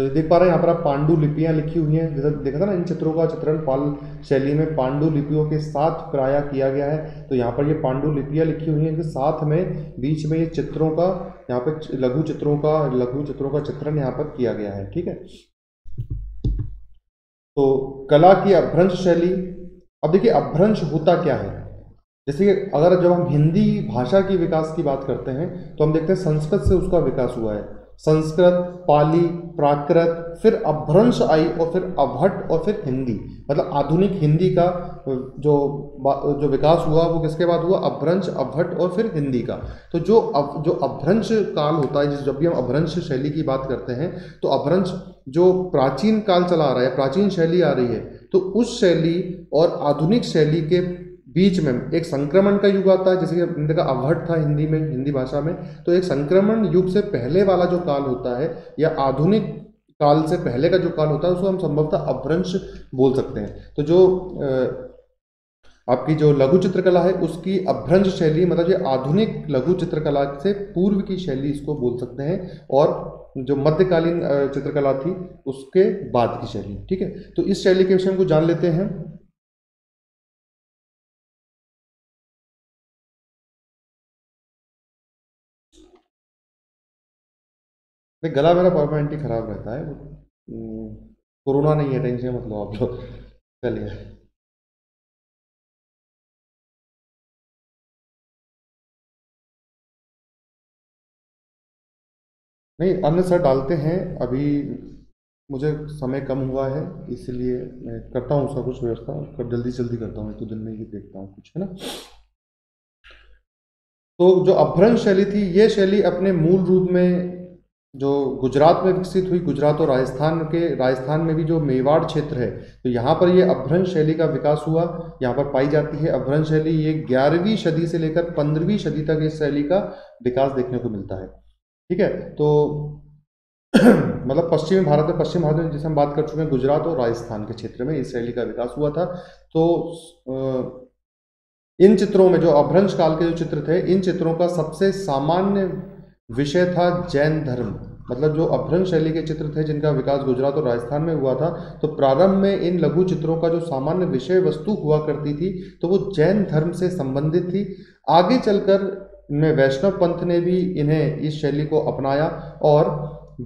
[SPEAKER 1] तो देख पा रहे हैं, यहाँ पर आप पांडु लिपियाँ लिखी हुई हैं। जैसे देखा था ना, इन चित्रों का चित्रण पाल शैली में पांडु लिपियों के साथ प्राय किया गया है। तो यहाँ पर ये पांडु लिपियाँ लिखी हुई हैं, इनके साथ में बीच में ये चित्रों का, यहाँ पे लघु चित्रों का, लघु चित्रों का चित्रण यहाँ पर किया गया है, ठीक है? तो कला की अभ्रंश शैली, अब देखिए अभ्रंश होता क्या है? जैसे कि अगर जब हम हिंदी भाषा की विकास की बात करते हैं तो हम देखते हैं संस्कृत से उसका विकास हुआ है। संस्कृत, पाली, प्राकृत, फिर अभ्रंश आई और फिर अभट और फिर हिंदी। मतलब आधुनिक हिंदी का जो जो विकास हुआ, वो किसके बाद हुआ? अभ्रंश अभट और फिर हिंदी का। तो जो अब जो अभ्रंश काल होता है, जिस, जब भी हम अभ्रंश शैली की बात करते हैं तो अभ्रंश जो प्राचीन काल चला आ रहा है, प्राचीन शैली आ रही है तो उस शैली और आधुनिक शैली के बीच में एक संक्रमण का युग आता है, जैसे कि का अवहट था हिंदी में, हिंदी भाषा में तो एक संक्रमण युग से पहले वाला जो काल होता है, या आधुनिक काल से पहले का जो काल होता है, उसको हम संभवतः अभ्रंश बोल सकते हैं। तो जो आपकी जो लघु चित्रकला है, उसकी अभ्रंश शैली मतलब ये आधुनिक लघु चित्रकला से पूर्व की शैली इसको बोल सकते हैं, और जो मध्यकालीन चित्रकला थी, उसके बाद की शैली, ठीक है? तो इस शैली के विषय को जान लेते हैं। नहीं गला मेरा परमानेंटली ख़राब रहता है हम्म, कोरोना नहीं है टेंशन मतलब आप लोग। चलिए। नहीं अन्य सर डालते हैं अभी मुझे समय कम हुआ है इसलिए मैं करता हूँ उसका कुछ व्यवस्था कर जल्दी जल्दी करता हूँ एक दो दिन में ही देखता हूँ कुछ है ना? तो जो अभ्रंश शैली थी ये शैली अपने मूल रूप में जो गुजरात में विकसित हुई, गुजरात और राजस्थान के, राजस्थान में भी जो मेवाड़ क्षेत्र है तो यहाँ पर ये अभ्रंश शैली का विकास हुआ, यहाँ पर पाई जाती है अभ्रंश शैली, ये ग्यारहवीं सदी से लेकर पंद्रहवीं सदी तक इस शैली का विकास देखने को मिलता है। ठीक है तो मतलब पश्चिमी भारत में, पश्चिम भारत में जैसे हम बात कर चुके हैं, गुजरात और राजस्थान के क्षेत्र में इस शैली का विकास हुआ था। तो इन चित्रों में जो अभ्रंश काल के जो चित्र थे, इन चित्रों का सबसे सामान्य विषय था जैन धर्म। मतलब जो अभ्रंश शैली के चित्र थे जिनका विकास गुजरात और राजस्थान में हुआ था तो प्रारंभ में इन लघु चित्रों का जो सामान्य विषय वस्तु हुआ करती थी तो वो जैन धर्म से संबंधित थी। आगे चलकर इनमें वैष्णव पंथ ने भी इन्हें इस शैली को अपनाया और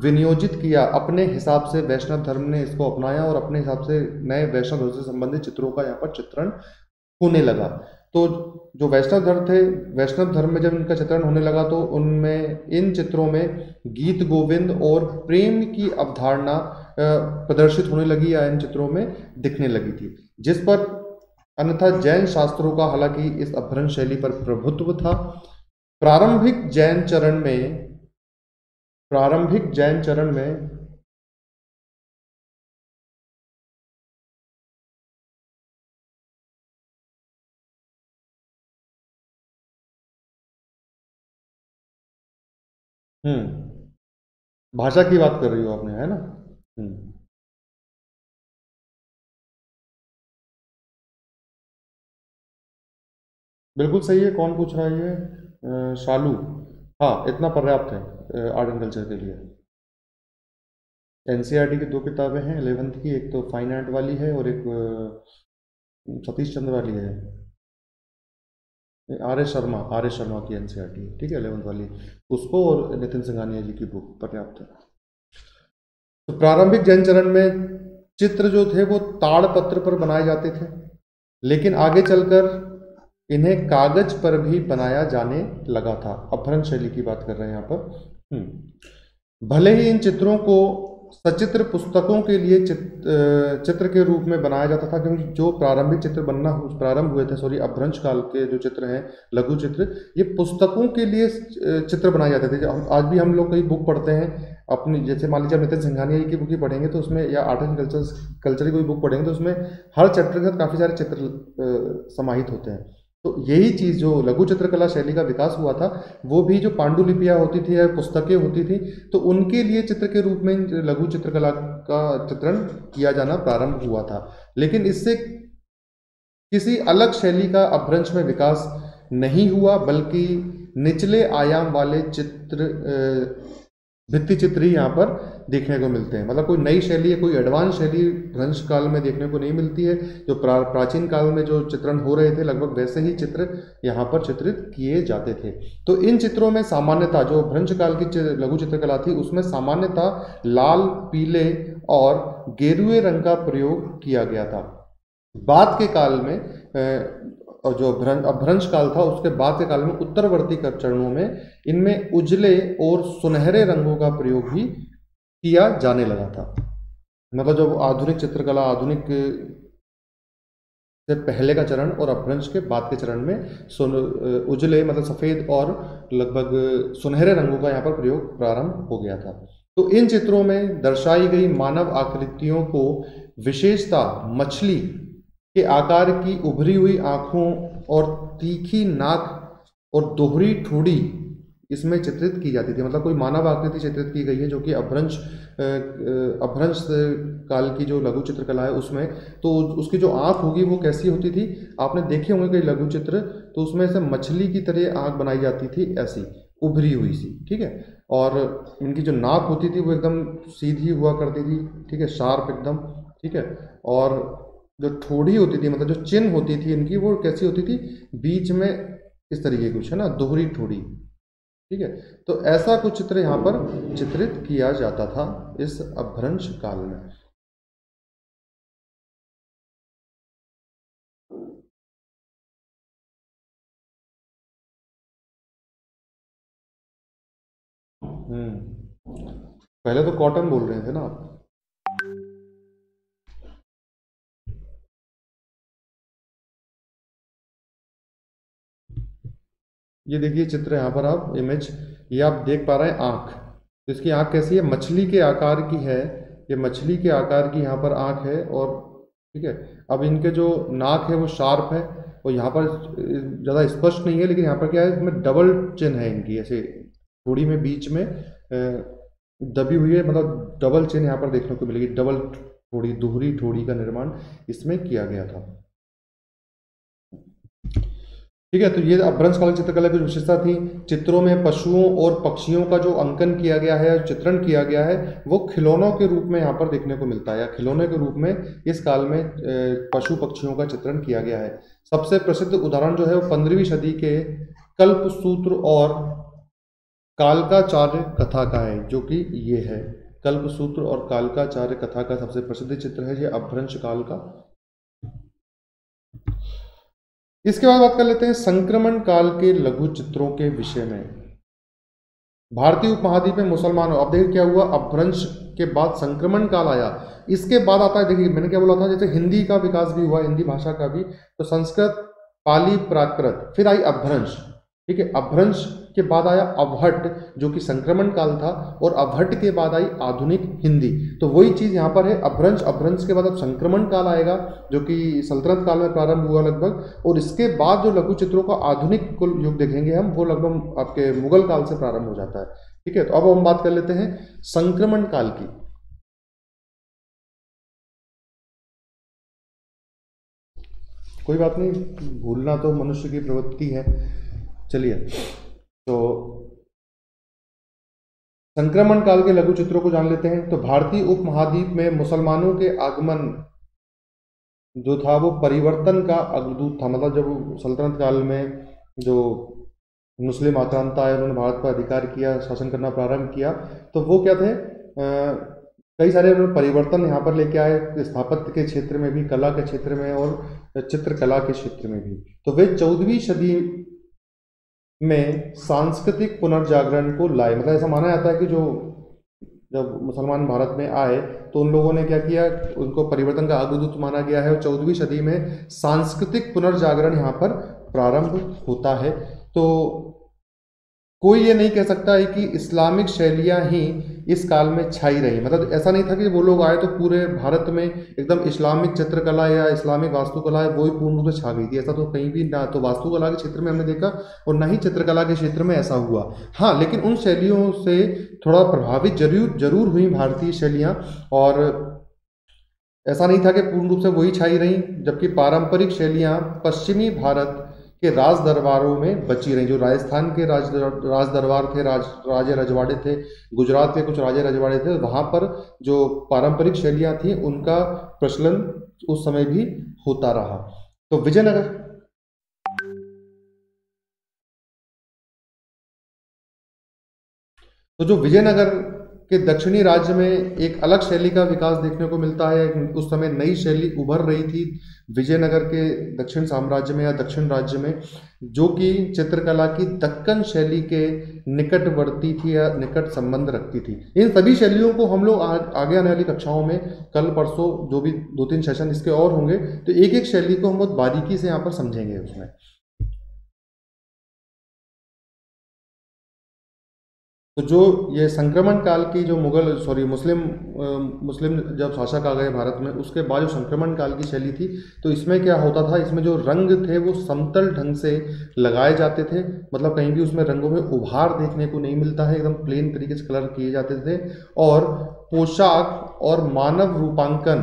[SPEAKER 1] विनियोजित किया। अपने हिसाब से वैष्णव धर्म ने इसको अपनाया और अपने हिसाब से नए वैष्णव धर्म से संबंधित चित्रों का यहाँ पर चित्रण होने लगा। तो जो वैष्णव धर्म थे, वैष्णव धर्म में जब इनका चित्रण होने लगा तो उनमें, इन चित्रों में गीत गोविंद और प्रेम की अवधारणा प्रदर्शित होने लगी या इन चित्रों में दिखने लगी थी। जिस पर अन्यथा जैन शास्त्रों का, हालाँकि इस अभ्रंश शैली पर प्रभुत्व था। प्रारंभिक जैन चरण में, प्रारंभिक जैन चरण में हम्म। भाषा की बात कर रही हो आपने, है ना? हम्म। बिल्कुल सही है, कौन पूछ रहा है ये? शालू। हाँ इतना पर्याप्त है आर्ट एंड कल्चर के लिए। एनसीईआरटी की दो किताबें हैं एलेवेंथ की, एक तो फाइन आर्ट वाली है और एक सतीश चंद्र वाली है। R S Sharma, R S Sharma की एन ठीक है एलेवंथ वाली। उसको और नितिन सिंघानिया जी की बुक पर्याप्त है। तो प्रारंभिक जैन चरण में चित्र जो थे, वो ताड़ पत्र पर बनाए जाते थे, लेकिन आगे चलकर इन्हें कागज़ पर भी बनाया जाने लगा था। अपभ्रंश शैली की बात कर रहे हैं यहाँ पर। हम्म। भले ही इन चित्रों को सचित्र पुस्तकों के लिए चित्र चित्र के रूप में बनाया जाता था, क्योंकि जो प्रारंभिक चित्र बनना प्रारंभ हुए थे सॉरी अभ्रंश काल के जो चित्र हैं, लघु चित्र, ये पुस्तकों के लिए चित्र बनाए जाते थे। आज भी हम लोग कई बुक पढ़ते हैं, अपनी, जैसे मान लीजिए नितिन सिंघानिया की बुक ही पढ़ेंगे तो उसमें, या आर्ट एंड कल्चर कल्चर की कोई बुक पढ़ेंगे तो उसमें हर चैप्टर के साथ काफ़ी सारे चित्र समाहित होते हैं। तो यही चीज़ जो लघु चित्रकला शैली का विकास हुआ था, वो भी जो पांडुलिपियाँ होती थी या पुस्तकें होती थी तो उनके लिए चित्र के रूप में लघु चित्रकला का चित्रण किया जाना प्रारंभ हुआ था। लेकिन इससे किसी अलग शैली का अभ्रंश में विकास नहीं हुआ, बल्कि निचले आयाम वाले चित्र भित्ति चित्र ही यहाँ पर देखने को मिलते हैं। मतलब कोई नई शैली है कोई एडवांस शैली भ्रंश काल में देखने को नहीं मिलती है। जो प्रा, प्राचीन काल में जो चित्रण हो रहे थे लगभग वैसे ही चित्र यहाँ पर चित्रित किए जाते थे। तो इन चित्रों में सामान्यता जो भ्रंश काल की लघु चित्रकला थी उसमें सामान्यता लाल पीले और गेरुए रंग का प्रयोग किया गया था। बाद के काल में और जो भ्रंश, अभ्रंश काल था, उसके बाद के काल में उत्तरवर्ती चरणों में इनमें उजले और सुनहरे रंगों का प्रयोग भी किया जाने लगा था। मतलब जब आधुनिक चित्रकला, आधुनिक से पहले का चरण और अभ्रंश के बाद के चरण में सुन, उजले मतलब सफ़ेद और लगभग सुनहरे रंगों का यहाँ पर प्रयोग प्रारंभ हो गया था। तो इन चित्रों में दर्शाई गई मानव आकृतियों को विशेषता मछली के आकार की उभरी हुई आँखों और तीखी नाक और दोहरी ठोड़ी इसमें चित्रित की जाती थी। मतलब कोई मानव आकृति चित्रित की गई है जो कि अभ्रंश अभ्रंश काल की जो लघु चित्रकला है उसमें। तो उसकी जो आँख होगी वो कैसी होती थी? आपने देखे होंगे कई लघु चित्र तो उसमें से मछली की तरह आँख बनाई जाती थी ऐसी, उभरी हुई सी, ठीक है? और इनकी जो नाक होती थी वो एकदम सीधी हुआ करती थी, ठीक है? शार्प एकदम, ठीक है? और जो ठोड़ी होती थी मतलब जो चिन्ह होती थी इनकी, वो कैसी होती थी? बीच में इस तरीके कुछ, है ना? दोहरी ठोड़ी ठीक है? तो ऐसा कुछ चित्र यहाँ पर चित्रित किया जाता था इस अभ्रंश काल में। हम्म। पहले तो कॉटन बोल रहे थे ना आप। ये देखिए चित्र यहाँ पर आप इमेज ये आप देख पा रहे हैं आँख। तो इसकी आँख कैसी है? मछली के आकार की है। ये मछली के आकार की यहाँ पर आँख है और, ठीक है, अब इनके जो नाक है वो शार्प है और यहाँ पर ज़्यादा स्पष्ट नहीं है, लेकिन यहाँ पर क्या है, इसमें डबल चिन्ह है इनकी, ऐसे थोड़ी में बीच में दबी हुई है मतलब डबल चिन्ह यहाँ पर देखने को मिलेगी डबल थोड़ी, दोहरी थोड़ी का निर्माण इसमें किया गया था। ठीक है तो ये अभ्रंश काल चित्रकला की विशेषता थी, चित्रों में पशुओं और पक्षियों का जो अंकन किया गया है, चित्रण किया गया है, वो खिलौनों के रूप में यहाँ पर देखने को मिलता है, या खिलौने के रूप में इस काल में पशु पक्षियों का चित्रण किया गया है। सबसे प्रसिद्ध उदाहरण जो है, वो पंद्रहवीं सदी के कल्प सूत्र और कालकाचार्य कथा का है, जो कि ये है। कल्प सूत्र और कालकाचार्य कथा का सबसे प्रसिद्ध चित्र है, ये अभ्रंश काल का इसके बाद बात कर लेते हैं संक्रमण काल के लघु चित्रों के विषय में। भारतीय उपमहाद्वीप में मुसलमानों अब देखिए क्या हुआ? अपभ्रंश के बाद संक्रमण काल आया। इसके बाद आता है, देखिए, मैंने क्या बोला था, जैसे हिंदी का विकास भी हुआ, हिंदी भाषा का भी तो संस्कृत, पाली, प्राकृत, फिर आई अपभ्रंश ठीक है, अभ्रंश के बाद आया अवहट जो कि संक्रमण काल था, और अवहट के बाद आई आधुनिक हिंदी। तो वही चीज़ यहाँ पर है, अभ्रंश। अभ्रंश के बाद अब संक्रमण काल आएगा, जो कि सल्तनत काल में प्रारंभ हुआ लगभग। और इसके बाद जो लघु चित्रों का आधुनिक कुल युग देखेंगे हम, वो लगभग आपके मुगल काल से प्रारंभ हो जाता है। ठीक है तो अब हम बात कर लेते हैं संक्रमण काल की। कोई बात नहीं, भूलना तो मनुष्य की प्रवृत्ति है। चलिए। तो संक्रमण काल के लघु चित्रों को जान लेते हैं। तो भारतीय उपमहाद्वीप में मुसलमानों के आगमन जो था, वो परिवर्तन का अग्रदूत था। मतलब जब सल्तनत काल में जो मुस्लिम आक्रांता है उन्होंने भारत पर अधिकार किया, शासन करना प्रारंभ किया तो वो क्या थे? कई सारे उन्होंने परिवर्तन यहाँ पर लेके आए, स्थापत्य के क्षेत्र में भी, कला के क्षेत्र में और चित्रकला के क्षेत्र में भी। तो वे चौदहवीं सदी में सांस्कृतिक पुनर्जागरण को लाए। मतलब ऐसा माना जाता है कि जो, जब मुसलमान भारत में आए तो उन लोगों ने क्या किया? उनको परिवर्तन का अग्रदूत माना गया है और चौदहवीं सदी में सांस्कृतिक पुनर्जागरण यहाँ पर प्रारंभ होता है। तो कोई ये नहीं कह सकता है कि इस्लामिक शैलियाँ ही इस काल में छाई रही। मतलब ऐसा नहीं था कि वो लोग आए तो पूरे भारत में एकदम इस्लामिक चित्रकला या इस्लामिक वास्तुकला है, वो ही पूर्ण रूप से छा गई थी। ऐसा तो कहीं भी ना तो वास्तुकला के क्षेत्र में हमने देखा और ना ही चित्रकला के क्षेत्र में ऐसा हुआ। हाँ लेकिन उन शैलियों से थोड़ा प्रभावित ज़रूर ज़रूर हुई भारतीय शैलियाँ और ऐसा नहीं था कि पूर्ण रूप से वही छाई रहीं, जबकि पारंपरिक शैलियाँ पश्चिमी भारत के राज दरबारों में बची रही, जो राजस्थान के राज राज दरबार थे, राज, राजे रजवाड़े थे, गुजरात के कुछ राजे रजवाड़े थे, वहाँ पर जो पारंपरिक शैलियाँ थी, उनका प्रचलन उस समय भी होता रहा। तो विजयनगर। तो जो विजयनगर के दक्षिणी राज्य में एक अलग शैली का विकास देखने को मिलता है, उस समय नई शैली उभर रही थी विजयनगर के दक्षिण साम्राज्य में या दक्षिण राज्य में, जो कि चित्रकला की दक्कन शैली के निकटवर्ती थी या निकट संबंध रखती थी। इन सभी शैलियों को हम लोग आगे आने वाली कक्षाओं में, कल, परसों, जो भी दो तीन सेशन इसके और होंगे तो एक एक शैली को हम बहुत बारीकी से यहाँ पर समझेंगे उसमें। तो जो ये संक्रमण काल की जो मुगल सॉरी मुस्लिम मुस्लिम जब शासक आ गए भारत में, उसके बाद जो संक्रमण काल की शैली थी तो इसमें क्या होता था? इसमें जो रंग थे वो समतल ढंग से लगाए जाते थे। मतलब कहीं भी उसमें रंगों में उभार देखने को नहीं मिलता है, एकदम प्लेन तरीके से कलर किए जाते थे। और पोशाक और मानव रूपांकन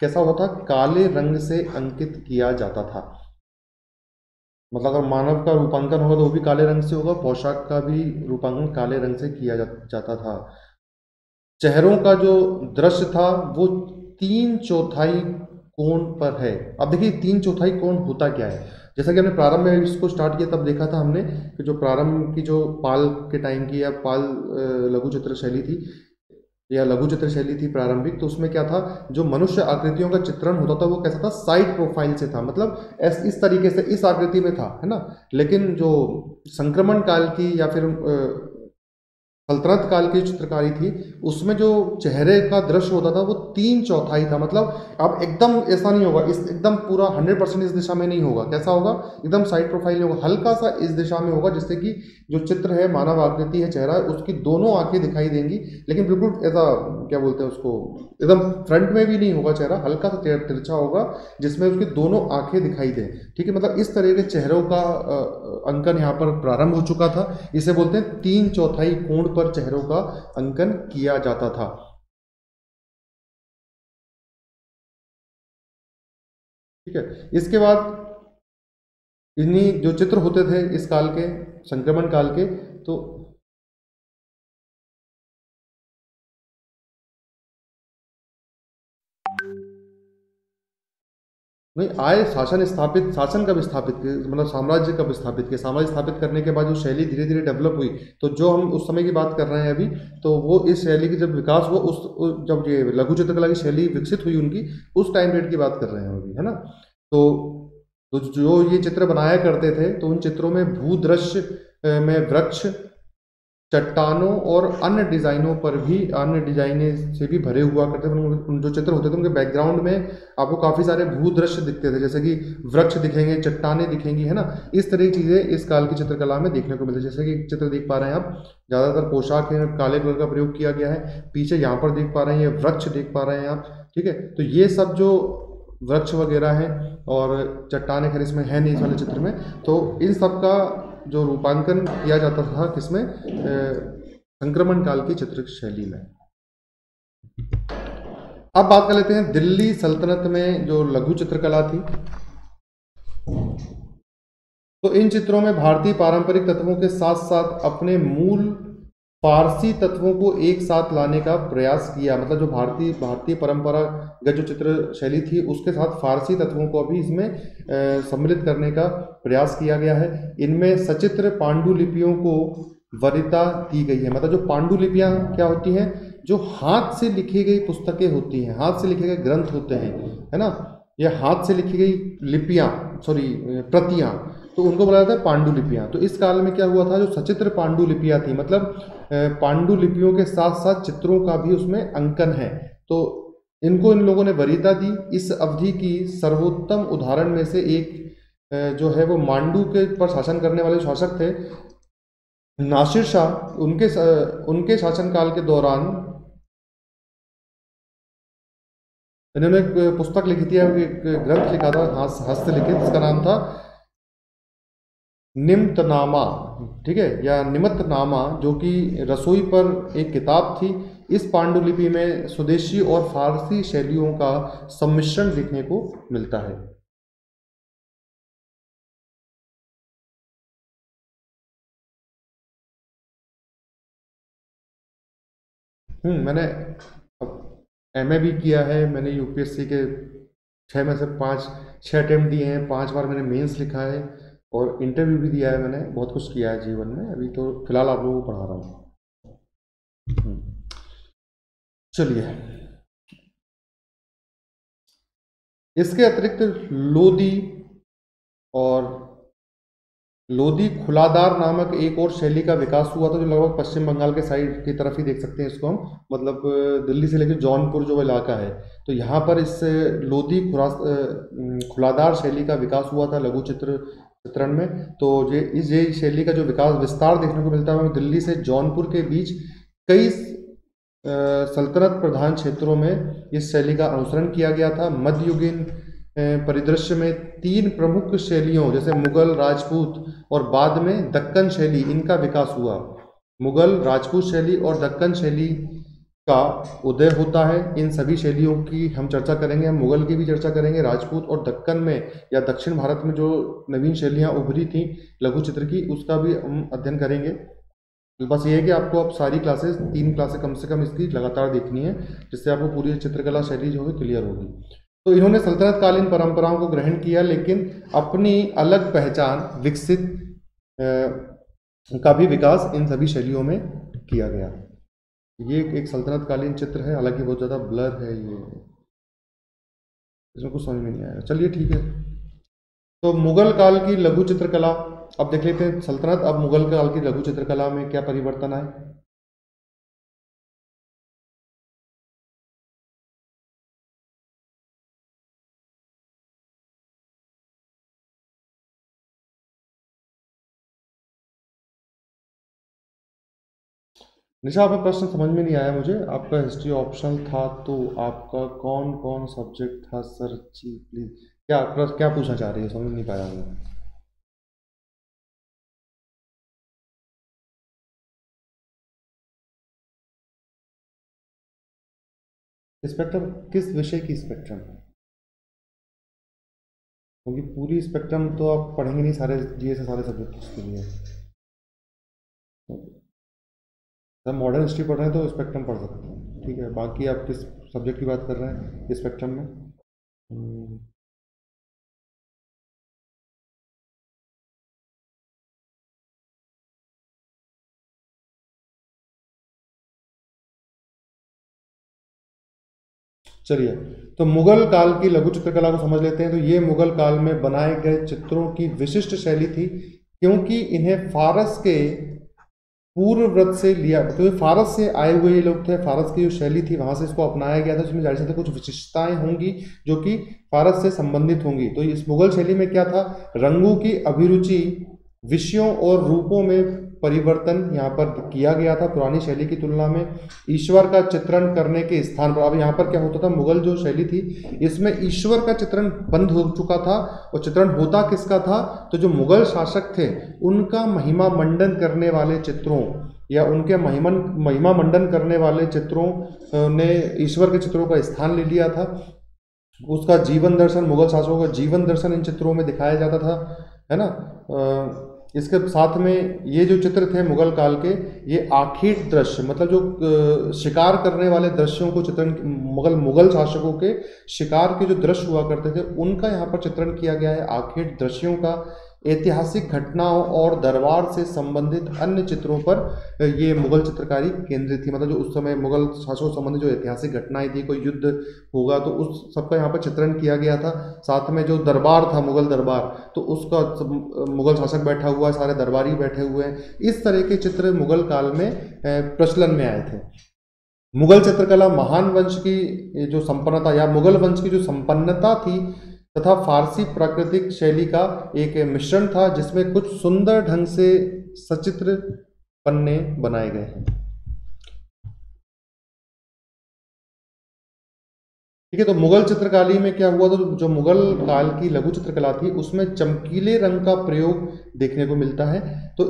[SPEAKER 1] कैसा होता काले रंग से अंकित किया जाता था। मतलब अगर मानव का रूपांकन होगा तो वो भी काले रंग से होगा पोशाक का भी रूपांकन काले रंग से किया जा, जाता था। चेहरों का जो दृश्य था वो तीन चौथाई कोण पर है। अब देखिए तीन चौथाई कोण होता क्या है? जैसा कि हमने प्रारंभ में इसको स्टार्ट किया तब देखा था हमने कि जो प्रारंभ की जो पाल के टाइम की या पाल लघु चित्र शैली थी या लघु चित्र शैली थी प्रारंभिक तो उसमें क्या था? जो मनुष्य आकृतियों का चित्रण होता था, वो कैसा था? साइड प्रोफ़ाइल से था। मतलब इस इस तरीके से इस आकृति में था, है ना? लेकिन जो संक्रमण काल की या फिर सल्तनत काल की चित्रकारी थी, उसमें जो चेहरे का दृश्य होता था, वो तीन चौथाई था। मतलब अब एकदम ऐसा नहीं होगा, इस एकदम पूरा हंड्रेड परसेंट इस दिशा में नहीं होगा। कैसा होगा? एकदम साइड प्रोफ़ाइल नहीं होगा हल्का सा इस दिशा में होगा, जिससे कि जो चित्र है, मानव आकृति है, चेहरा है उसकी दोनों आँखें दिखाई देंगी। लेकिन बिल्कुल ऐसा, क्या बोलते हैं उसको, एकदम फ्रंट में भी नहीं होगा चेहरा, हल्का सा तिरछा होगा, जिसमें उसकी दोनों आँखें दिखाई दें। ठीक है मतलब इस तरह के चेहरों का अंकन यहाँ पर प्रारंभ हो चुका था। इसे बोलते हैं तीन चौथाई कोण पर चेहरों का अंकन किया जाता था। ठीक है, इसके बाद इन्हीं जो चित्र होते थे इस काल के, संक्रमण काल के तो नहीं, आए शासन स्थापित, शासन कब स्थापित मतलब साम्राज्य कब स्थापित किया साम्राज्य स्थापित करने के बाद जो शैली धीरे धीरे डेवलप हुई तो जो हम उस समय की बात कर रहे हैं अभी तो वो इस शैली की जब विकास हुआ, उस जब ये लघु चित्रकला की शैली विकसित हुई उनकी, उस टाइम पीरियड की बात कर रहे हैं अभी, है ना? तो तो जो ये चित्र बनाया करते थे तो उन चित्रों में भूदृश्य में वृक्ष चट्टानों और अन्य डिज़ाइनों पर भी, अन्य डिजाइने से भी भरे हुआ करते थे। जो चित्र होते थे, उनके बैकग्राउंड में आपको काफ़ी सारे भूदृश्य दिखते थे, जैसे कि वृक्ष दिखेंगे, चट्टाने दिखेंगी, है ना? इस तरह की चीज़ें इस काल की चित्रकला में देखने को मिलती है। जैसे कि चित्र देख पा रहे हैं आप, ज़्यादातर पोशाक है काले कलर का प्रयोग किया गया है। पीछे यहाँ पर देख पा रहे हैं, ये वृक्ष देख पा रहे हैं आप, ठीक है? तो ये सब जो वृक्ष वगैरह हैं और चट्टाने खैर इसमें है नहीं इस वाले चित्र में तो इन सब का जो रूपांकन किया जाता था किसमें? संक्रमण काल की चित्र शैली में। अब बात कर लेते हैं दिल्ली सल्तनत में जो लघु चित्रकला थी। तो इन चित्रों में भारतीय पारंपरिक तत्वों के साथ साथ अपने मूल फारसी तत्वों को एक साथ लाने का प्रयास किया। मतलब जो भारतीय भारतीय परंपरागत जो चित्र शैली थी, उसके साथ फारसी तत्वों को भी इसमें सम्मिलित करने का प्रयास किया गया है। इनमें सचित्र पांडुलिपियों को वरिता दी गई है। मतलब जो पांडुलिपियाँ क्या होती हैं? जो हाथ से लिखी गई पुस्तकें होती हैं, हाथ से लिखे गए ग्रंथ होते हैं, है ना? ये हाथ से लिखी गई लिपियाँ सॉरी प्रतियाँ तो उनको बोला जाता है पांडुलिपियाँ। तो इस काल में क्या हुआ था, जो सचित्र पांडुलिपियाँ थी मतलब पांडुलिपियों के साथ साथ चित्रों का भी उसमें अंकन है। तो इनको इन लोगों ने वरीता दी। इस अवधि की सर्वोत्तम उदाहरण में से एक जो है वो मांडू के पर शासन करने वाले शासक थे। नासिर शाह, उनके उनके शासनकाल के दौरान इन्होंने एक पुस्तक लिखी थी ग्रंथ लिखा था हस्तलिखित, जिसका नाम था निमतनामा, ठीक है? या निमतनामा जो कि रसोई पर एक किताब थी, इस पांडुलिपि में स्वदेशी और फारसी शैलियों का सम्मिश्रण देखने को मिलता है। हम्म मैंने ए भी किया है, मैंने यूपीएससी के छः में से पाँच छः अटैम्प्ट दिए हैं, पाँच बार मैंने मेंस लिखा है। और इंटरव्यू भी दिया है मैंने, बहुत कुछ किया है जीवन में। अभी तो फ़िलहाल आप लोगों को पढ़ा रहा हूँ। हम्म। चलिए। इसके अतिरिक्त लोदी और लोदी खुलादार नामक एक और शैली का विकास हुआ था जो लगभग पश्चिम बंगाल के साइड की तरफ़ ही देख सकते हैं इसको हम। मतलब दिल्ली से लेकर जौनपुर जो इलाका है। तो यहाँ पर इस लोदी खुलादार शैली का विकास हुआ था। लघु चित्र चित्रण में तो ये, इस, ये शैली का जो विकास, विस्तार देखने को मिलता है दिल्ली से जौनपुर के बीच कई सल्तनत प्रधान क्षेत्रों में इस शैली का अनुसरण किया गया था। मध्ययुगीन परिदृश्य में तीन प्रमुख शैलियों, जैसे मुगल राजपूत और बाद में दक्कन शैली, इनका विकास हुआ। मुगल राजपूत शैली और दक्कन शैली का उदय होता है। इन सभी शैलियों की हम चर्चा करेंगे, हम मुगल की भी चर्चा करेंगे, राजपूत और दक्कन में या दक्षिण भारत में जो नवीन शैलियाँ उभरी थी लघु चित्र की, उसका भी हम अध्ययन करेंगे। बस ये है कि आपको अब सारी क्लासेस तीन क्लासेस कम से कम इसकी लगातार देखनी है, जिससे आपको पूरी चित्रकला शैली जो है क्लियर होगी। तो इन्होंने सल्तनत कालीन परंपराओं को ग्रहण किया, लेकिन अपनी अलग पहचान, विकसित का भी विकास इन सभी शैलियों में किया गया। ये एक सल्तनत कालीन चित्र है, हालाँकि बहुत ज़्यादा ब्लर है ये। इसमें कुछ समझ में नहीं आएगा चलिए ठीक है। तो मुगल काल की लघु चित्रकला, अब देख लेते हैं सल्तनत, अब मुगल काल की लघु चित्रकला में क्या परिवर्तन आए? निशा, आपका प्रश्न समझ में नहीं आया मुझे। आपका हिस्ट्री ऑप्शनल था तो आपका कौन कौन सब्जेक्ट था सर जी प्लीज़ क्या क्या पूछना चाह रही है? समझ नहीं पाया मैं स्पेक्ट्रम किस विषय की स्पेक्ट्रम क्योंकि पूरी स्पेक्ट्रम तो आप पढ़ेंगे नहीं सारे जी से सारे सब्जेक्ट उसके लिए। जब मॉडर्न हिस्ट्री पढ़ रहे हैं तो स्पेक्ट्रम पढ़ सकते हैं। ठीक है, बाकी आप किस सब्जेक्ट की बात कर रहे हैं स्पेक्ट्रम में? हम्म। चलिए तो मुगल काल की लघु चित्रकला को समझ लेते हैं। तो ये मुगल काल में बनाए गए चित्रों की विशिष्ट शैली थी, क्योंकि इन्हें फारस के पूर्व व्रत से लिया तो फारस से आए हुए ये लोग थे। फारस की जो शैली थी, वहाँ से इसको अपनाया गया था उसमें ज़ाहिर से कुछ विशिष्टताएँ होंगी जो कि फारस से संबंधित होंगी। तो इस मुगल शैली में क्या था? रंगों की अभिरुचि, विषयों और रूपों में परिवर्तन यहाँ पर किया गया था पुरानी शैली की तुलना में। ईश्वर का चित्रण करने के स्थान पर। अब यहाँ पर क्या होता था? मुगल जो शैली थी, इसमें ईश्वर का चित्रण बंद हो चुका था। और चित्रण होता किसका था? तो जो मुगल शासक थे, उनका महिमा मंडन करने वाले चित्रों या उनके महिमन, महिमा मंडन करने वाले चित्रों ने ईश्वर के चित्रों का स्थान ले लिया था। उसका जीवन दर्शन, मुगल शासकों का जीवन दर्शन इन चित्रों में दिखाया जाता था, है ना? इसके साथ में ये जो चित्र थे मुगल काल के, ये आखिर दृश्य मतलब जो शिकार करने वाले दृश्यों को चित्रण, मुगल मुगल शासकों के शिकार के जो दृश्य हुआ करते थे, उनका यहाँ पर चित्रण किया गया है, आखिर दृश्यों का ऐतिहासिक घटनाओं और दरबार से संबंधित अन्य चित्रों पर ये मुगल चित्रकारी केंद्रित थी। मतलब जो उस समय मुगल शासकों संबंधित जो ऐतिहासिक घटनाएँ थी, कोई युद्ध होगा तो उस सबका यहाँ पर चित्रण किया गया था। साथ में जो दरबार था, मुगल दरबार तो उसका मुगल शासक बैठा हुआ है सारे दरबारी बैठे हुए हैं। इस तरह के चित्र मुगल काल में प्रचलन में आए थे। मुगल चित्रकला महान वंश की जो संपन्नता या मुगल वंश की जो संपन्नता थी तथा फारसी प्राकृतिक शैली का एक मिश्रण था, जिसमें कुछ सुंदर ढंग से सचित्र पन्ने बनाए गए हैं। ठीक है तो मुगल चित्रकारी में क्या हुआ तो जो मुगल काल की लघु चित्रकला थी, उसमें चमकीले रंग का प्रयोग देखने को मिलता है। तो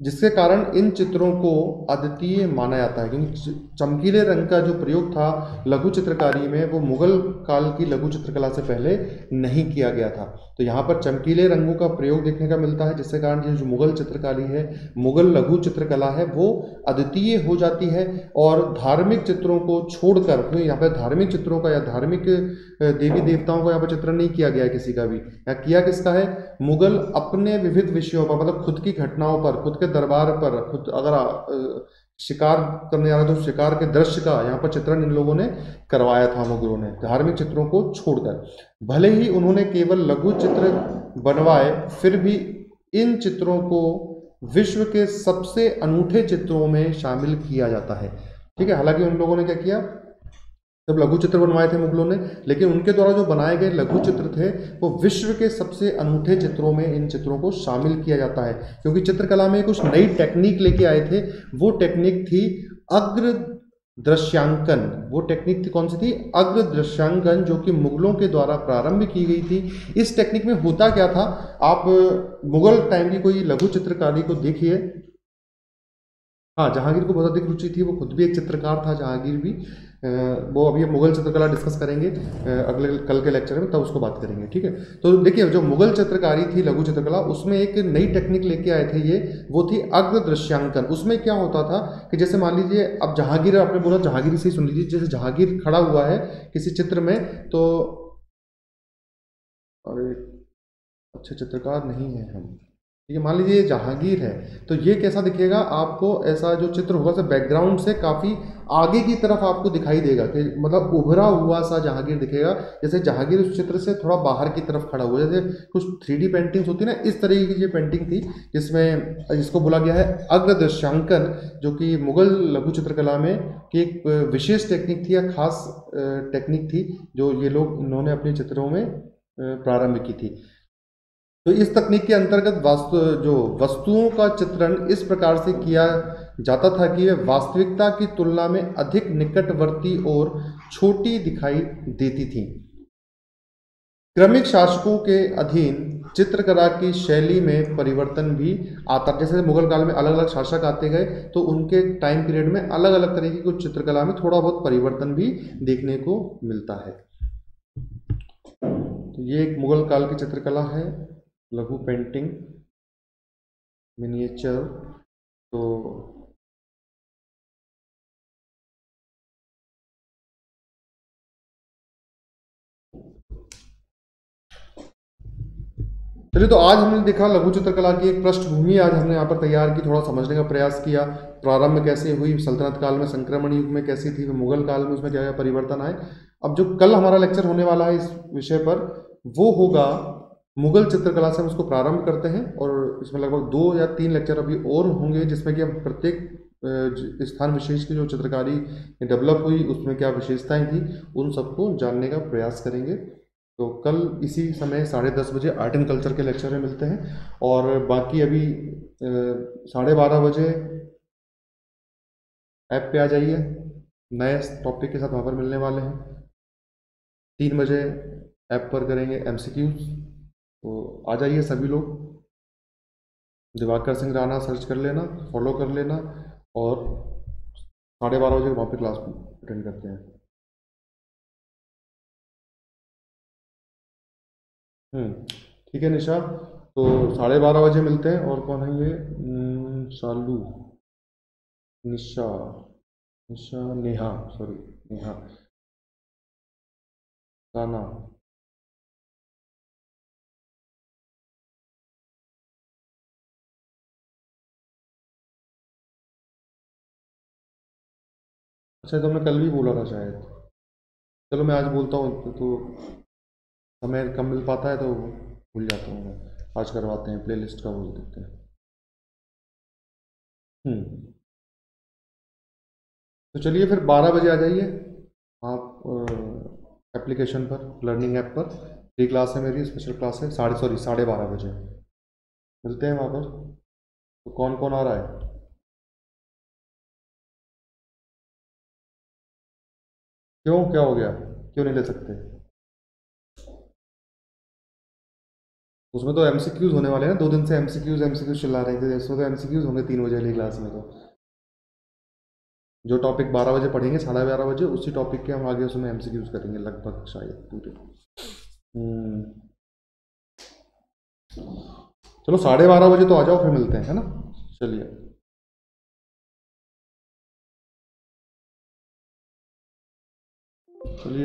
[SPEAKER 1] जिसके कारण इन चित्रों को अद्वितीय माना जाता है। क्योंकि चमकीले रंग का जो प्रयोग था लघु चित्रकारी में, वो मुगल काल की लघु चित्रकला से पहले नहीं किया गया था। तो यहाँ पर चमकीले रंगों का प्रयोग देखने का मिलता है, जिसके कारण ये जो मुगल चित्रकारी है, मुगल लघु चित्रकला है, वो अद्वितीय हो जाती है और धार्मिक चित्रों को छोड़कर, क्योंकि यहाँ पर धार्मिक चित्रों का या धार्मिक देवी देवताओं का यहाँ पर चित्रण नहीं किया गया किसी का भी। यहाँ किया किसका है? मुगल अपने विविध विषयों पर मतलब खुद की घटनाओं पर, खुद के दरबार पर खुद अगर शिकार करने जा रहा तो शिकार के दृश्य का यहाँ पर चित्रण इन लोगों ने करवाया था मुगलों ने, धार्मिक चित्रों को छोड़कर। भले ही उन्होंने केवल लघु चित्र बनवाए, फिर भी इन चित्रों को विश्व के सबसे अनूठे चित्रों में शामिल किया जाता है। ठीक है, हालाँकि उन लोगों ने क्या किया? जब लघु चित्र बनवाए थे मुगलों ने, लेकिन उनके द्वारा जो बनाए गए लघु चित्र थे, वो विश्व के सबसे अनूठे चित्रों में इन चित्रों को शामिल किया जाता है। क्योंकि चित्रकला में कुछ नई टेक्निक लेके आए थे, वो टेक्निक थी अग्र दृश्यांकन वो टेक्निक थी कौन सी थी? अग्र दृश्यांकन जो कि मुगलों के द्वारा प्रारंभ की गई थी। इस टेक्निक में होता क्या था? आप मुगल टाइम की कोई लघु चित्रकारी को देखिए। हाँ जहांगीर को बहुत अधिक रुचि थी, वो खुद भी एक चित्रकार था, जहांगीर भी। वो अभी मुगल चित्रकला डिस्कस करेंगे अगले कल के लेक्चर में, तब उसको बात करेंगे, ठीक है? तो देखिए, जो मुगल चित्रकारी थी, लघु चित्रकला, उसमें एक नई टेक्निक लेके आए थे ये, वो थी अग्र दृश्यांकन। उसमें क्या होता था कि जैसे मान लीजिए, अब जहांगीर, आपने बोला जहांगीर से ही सुन लीजिए, जैसे जहांगीर खड़ा हुआ है किसी चित्र में तो अरे, अच्छे चित्रकार नहीं है हम। ठीक है, मान लीजिए ये जहांगीर है तो ये कैसा दिखेगा? आपको ऐसा जो चित्र होगा बैकग्राउंड से काफ़ी आगे की तरफ़ आपको दिखाई देगा कि मतलब उभरा हुआ सा जहांगीर दिखेगा। जैसे जहांगीर उस चित्र से थोड़ा बाहर की तरफ़ खड़ा हुआ, जैसे कुछ थ्री पेंटिंग्स होती है ना, इस तरीके की ये पेंटिंग थी, जिसमें, जिसको बोला गया है अग्रदृश्यांकन, जो कि मुगल लघु चित्रकला में की एक विशेष टेक्निक थी या खास टेक्निक थी, जो ये लोग, इन्होंने अपने चित्रों में प्रारंभ की थी। तो इस तकनीक के अंतर्गत वास्तु, जो वस्तुओं का चित्रण इस प्रकार से किया जाता था कि वे वास्तविकता की तुलना में अधिक निकटवर्ती और छोटी दिखाई देती थी। क्रमिक शासकों के अधीन चित्रकला की शैली में परिवर्तन भी आता जैसे मुगल काल में अलग अलग शासक आते गए तो उनके टाइम पीरियड में अलग अलग तरह की चित्रकला में थोड़ा बहुत परिवर्तन भी देखने को मिलता है। तो ये एक मुगल काल की चित्रकला है। लघु पेंटिंग मिनिएचर तो चलिए तो आज हमने देखा लघु चित्रकला की एक पृष्ठभूमि। आज हमने यहाँ पर तैयार की, थोड़ा समझने का प्रयास किया, प्रारंभ कैसे हुई, सल्तनत काल में संक्रमण युग में कैसी थी मुगल काल में उसमें क्या क्या परिवर्तन आए। अब जो कल हमारा लेक्चर होने वाला है इस विषय पर, वो होगा मुगल चित्रकला से हम उसको प्रारंभ करते हैं और इसमें लगभग दो या तीन लेक्चर अभी और होंगे, जिसमें कि हम प्रत्येक स्थान विशेष की जो चित्रकारी डेवलप हुई, उसमें क्या विशेषताएँ थी, उन सबको जानने का प्रयास करेंगे। तो कल इसी समय साढ़े दस बजे आर्ट एंड कल्चर के लेक्चर में मिलते हैं और बाकी अभी साढ़े बारह बजे ऐप पे आ जाइए, नए टॉपिक के साथ वहाँ पर मिलने वाले हैं। तीन बजे ऐप पर करेंगे एमसीक्यू तो आ जाइए सभी लोग। दिवाकर सिंह राणा सर्च कर लेना फॉलो कर लेना और साढ़े बारह बजे वहाँ पे क्लास अटेंड करते हैं। हम्म, ठीक है निशा। तो साढ़े बारह बजे मिलते हैं और कौन है ये? हम्म, शालू। निशा। निशा नेहा सॉरी नेहा। राना अच्छा तुमने कल भी बोला था शायद। चलो मैं आज बोलता हूँ तो, तो समय कम मिल पाता है तो भूल जाता हूँ मैं। आज करवाते हैं प्ले लिस्ट का बोल देते हैं। हम्म। तो चलिए फिर 12 बजे आ जाइए। आप एप्लीकेशन पर लर्निंग ऐप पर। फ्री क्लास है मेरी स्पेशल क्लास है। साढ़े सॉरी साढ़े बारह बजे। मिलते हैं वहाँ पर तो कौन कौन आ रहा है? क्यों? क्या हो गया? क्यों नहीं ले सकते? उसमें तो एमसीक्यूज होने वाले हैं दो दिन से एमसीक्यूज एमसीक्यूज चिल्ला रहे थे तो एमसीक्यूज होंगे, तीन बजे वाली क्लास में तो। जो टॉपिक बारह बजे पढ़ेंगे, साढ़े बारह बजे, उसी टॉपिक के हम आगे उसमें एमसीक्यूज करेंगे, लगभग शायद पूरे। हम्म। चलो, साढ़े बारह बजे तो आ जाओ, फिर मिलते हैं, है ना? चलिए। चलिए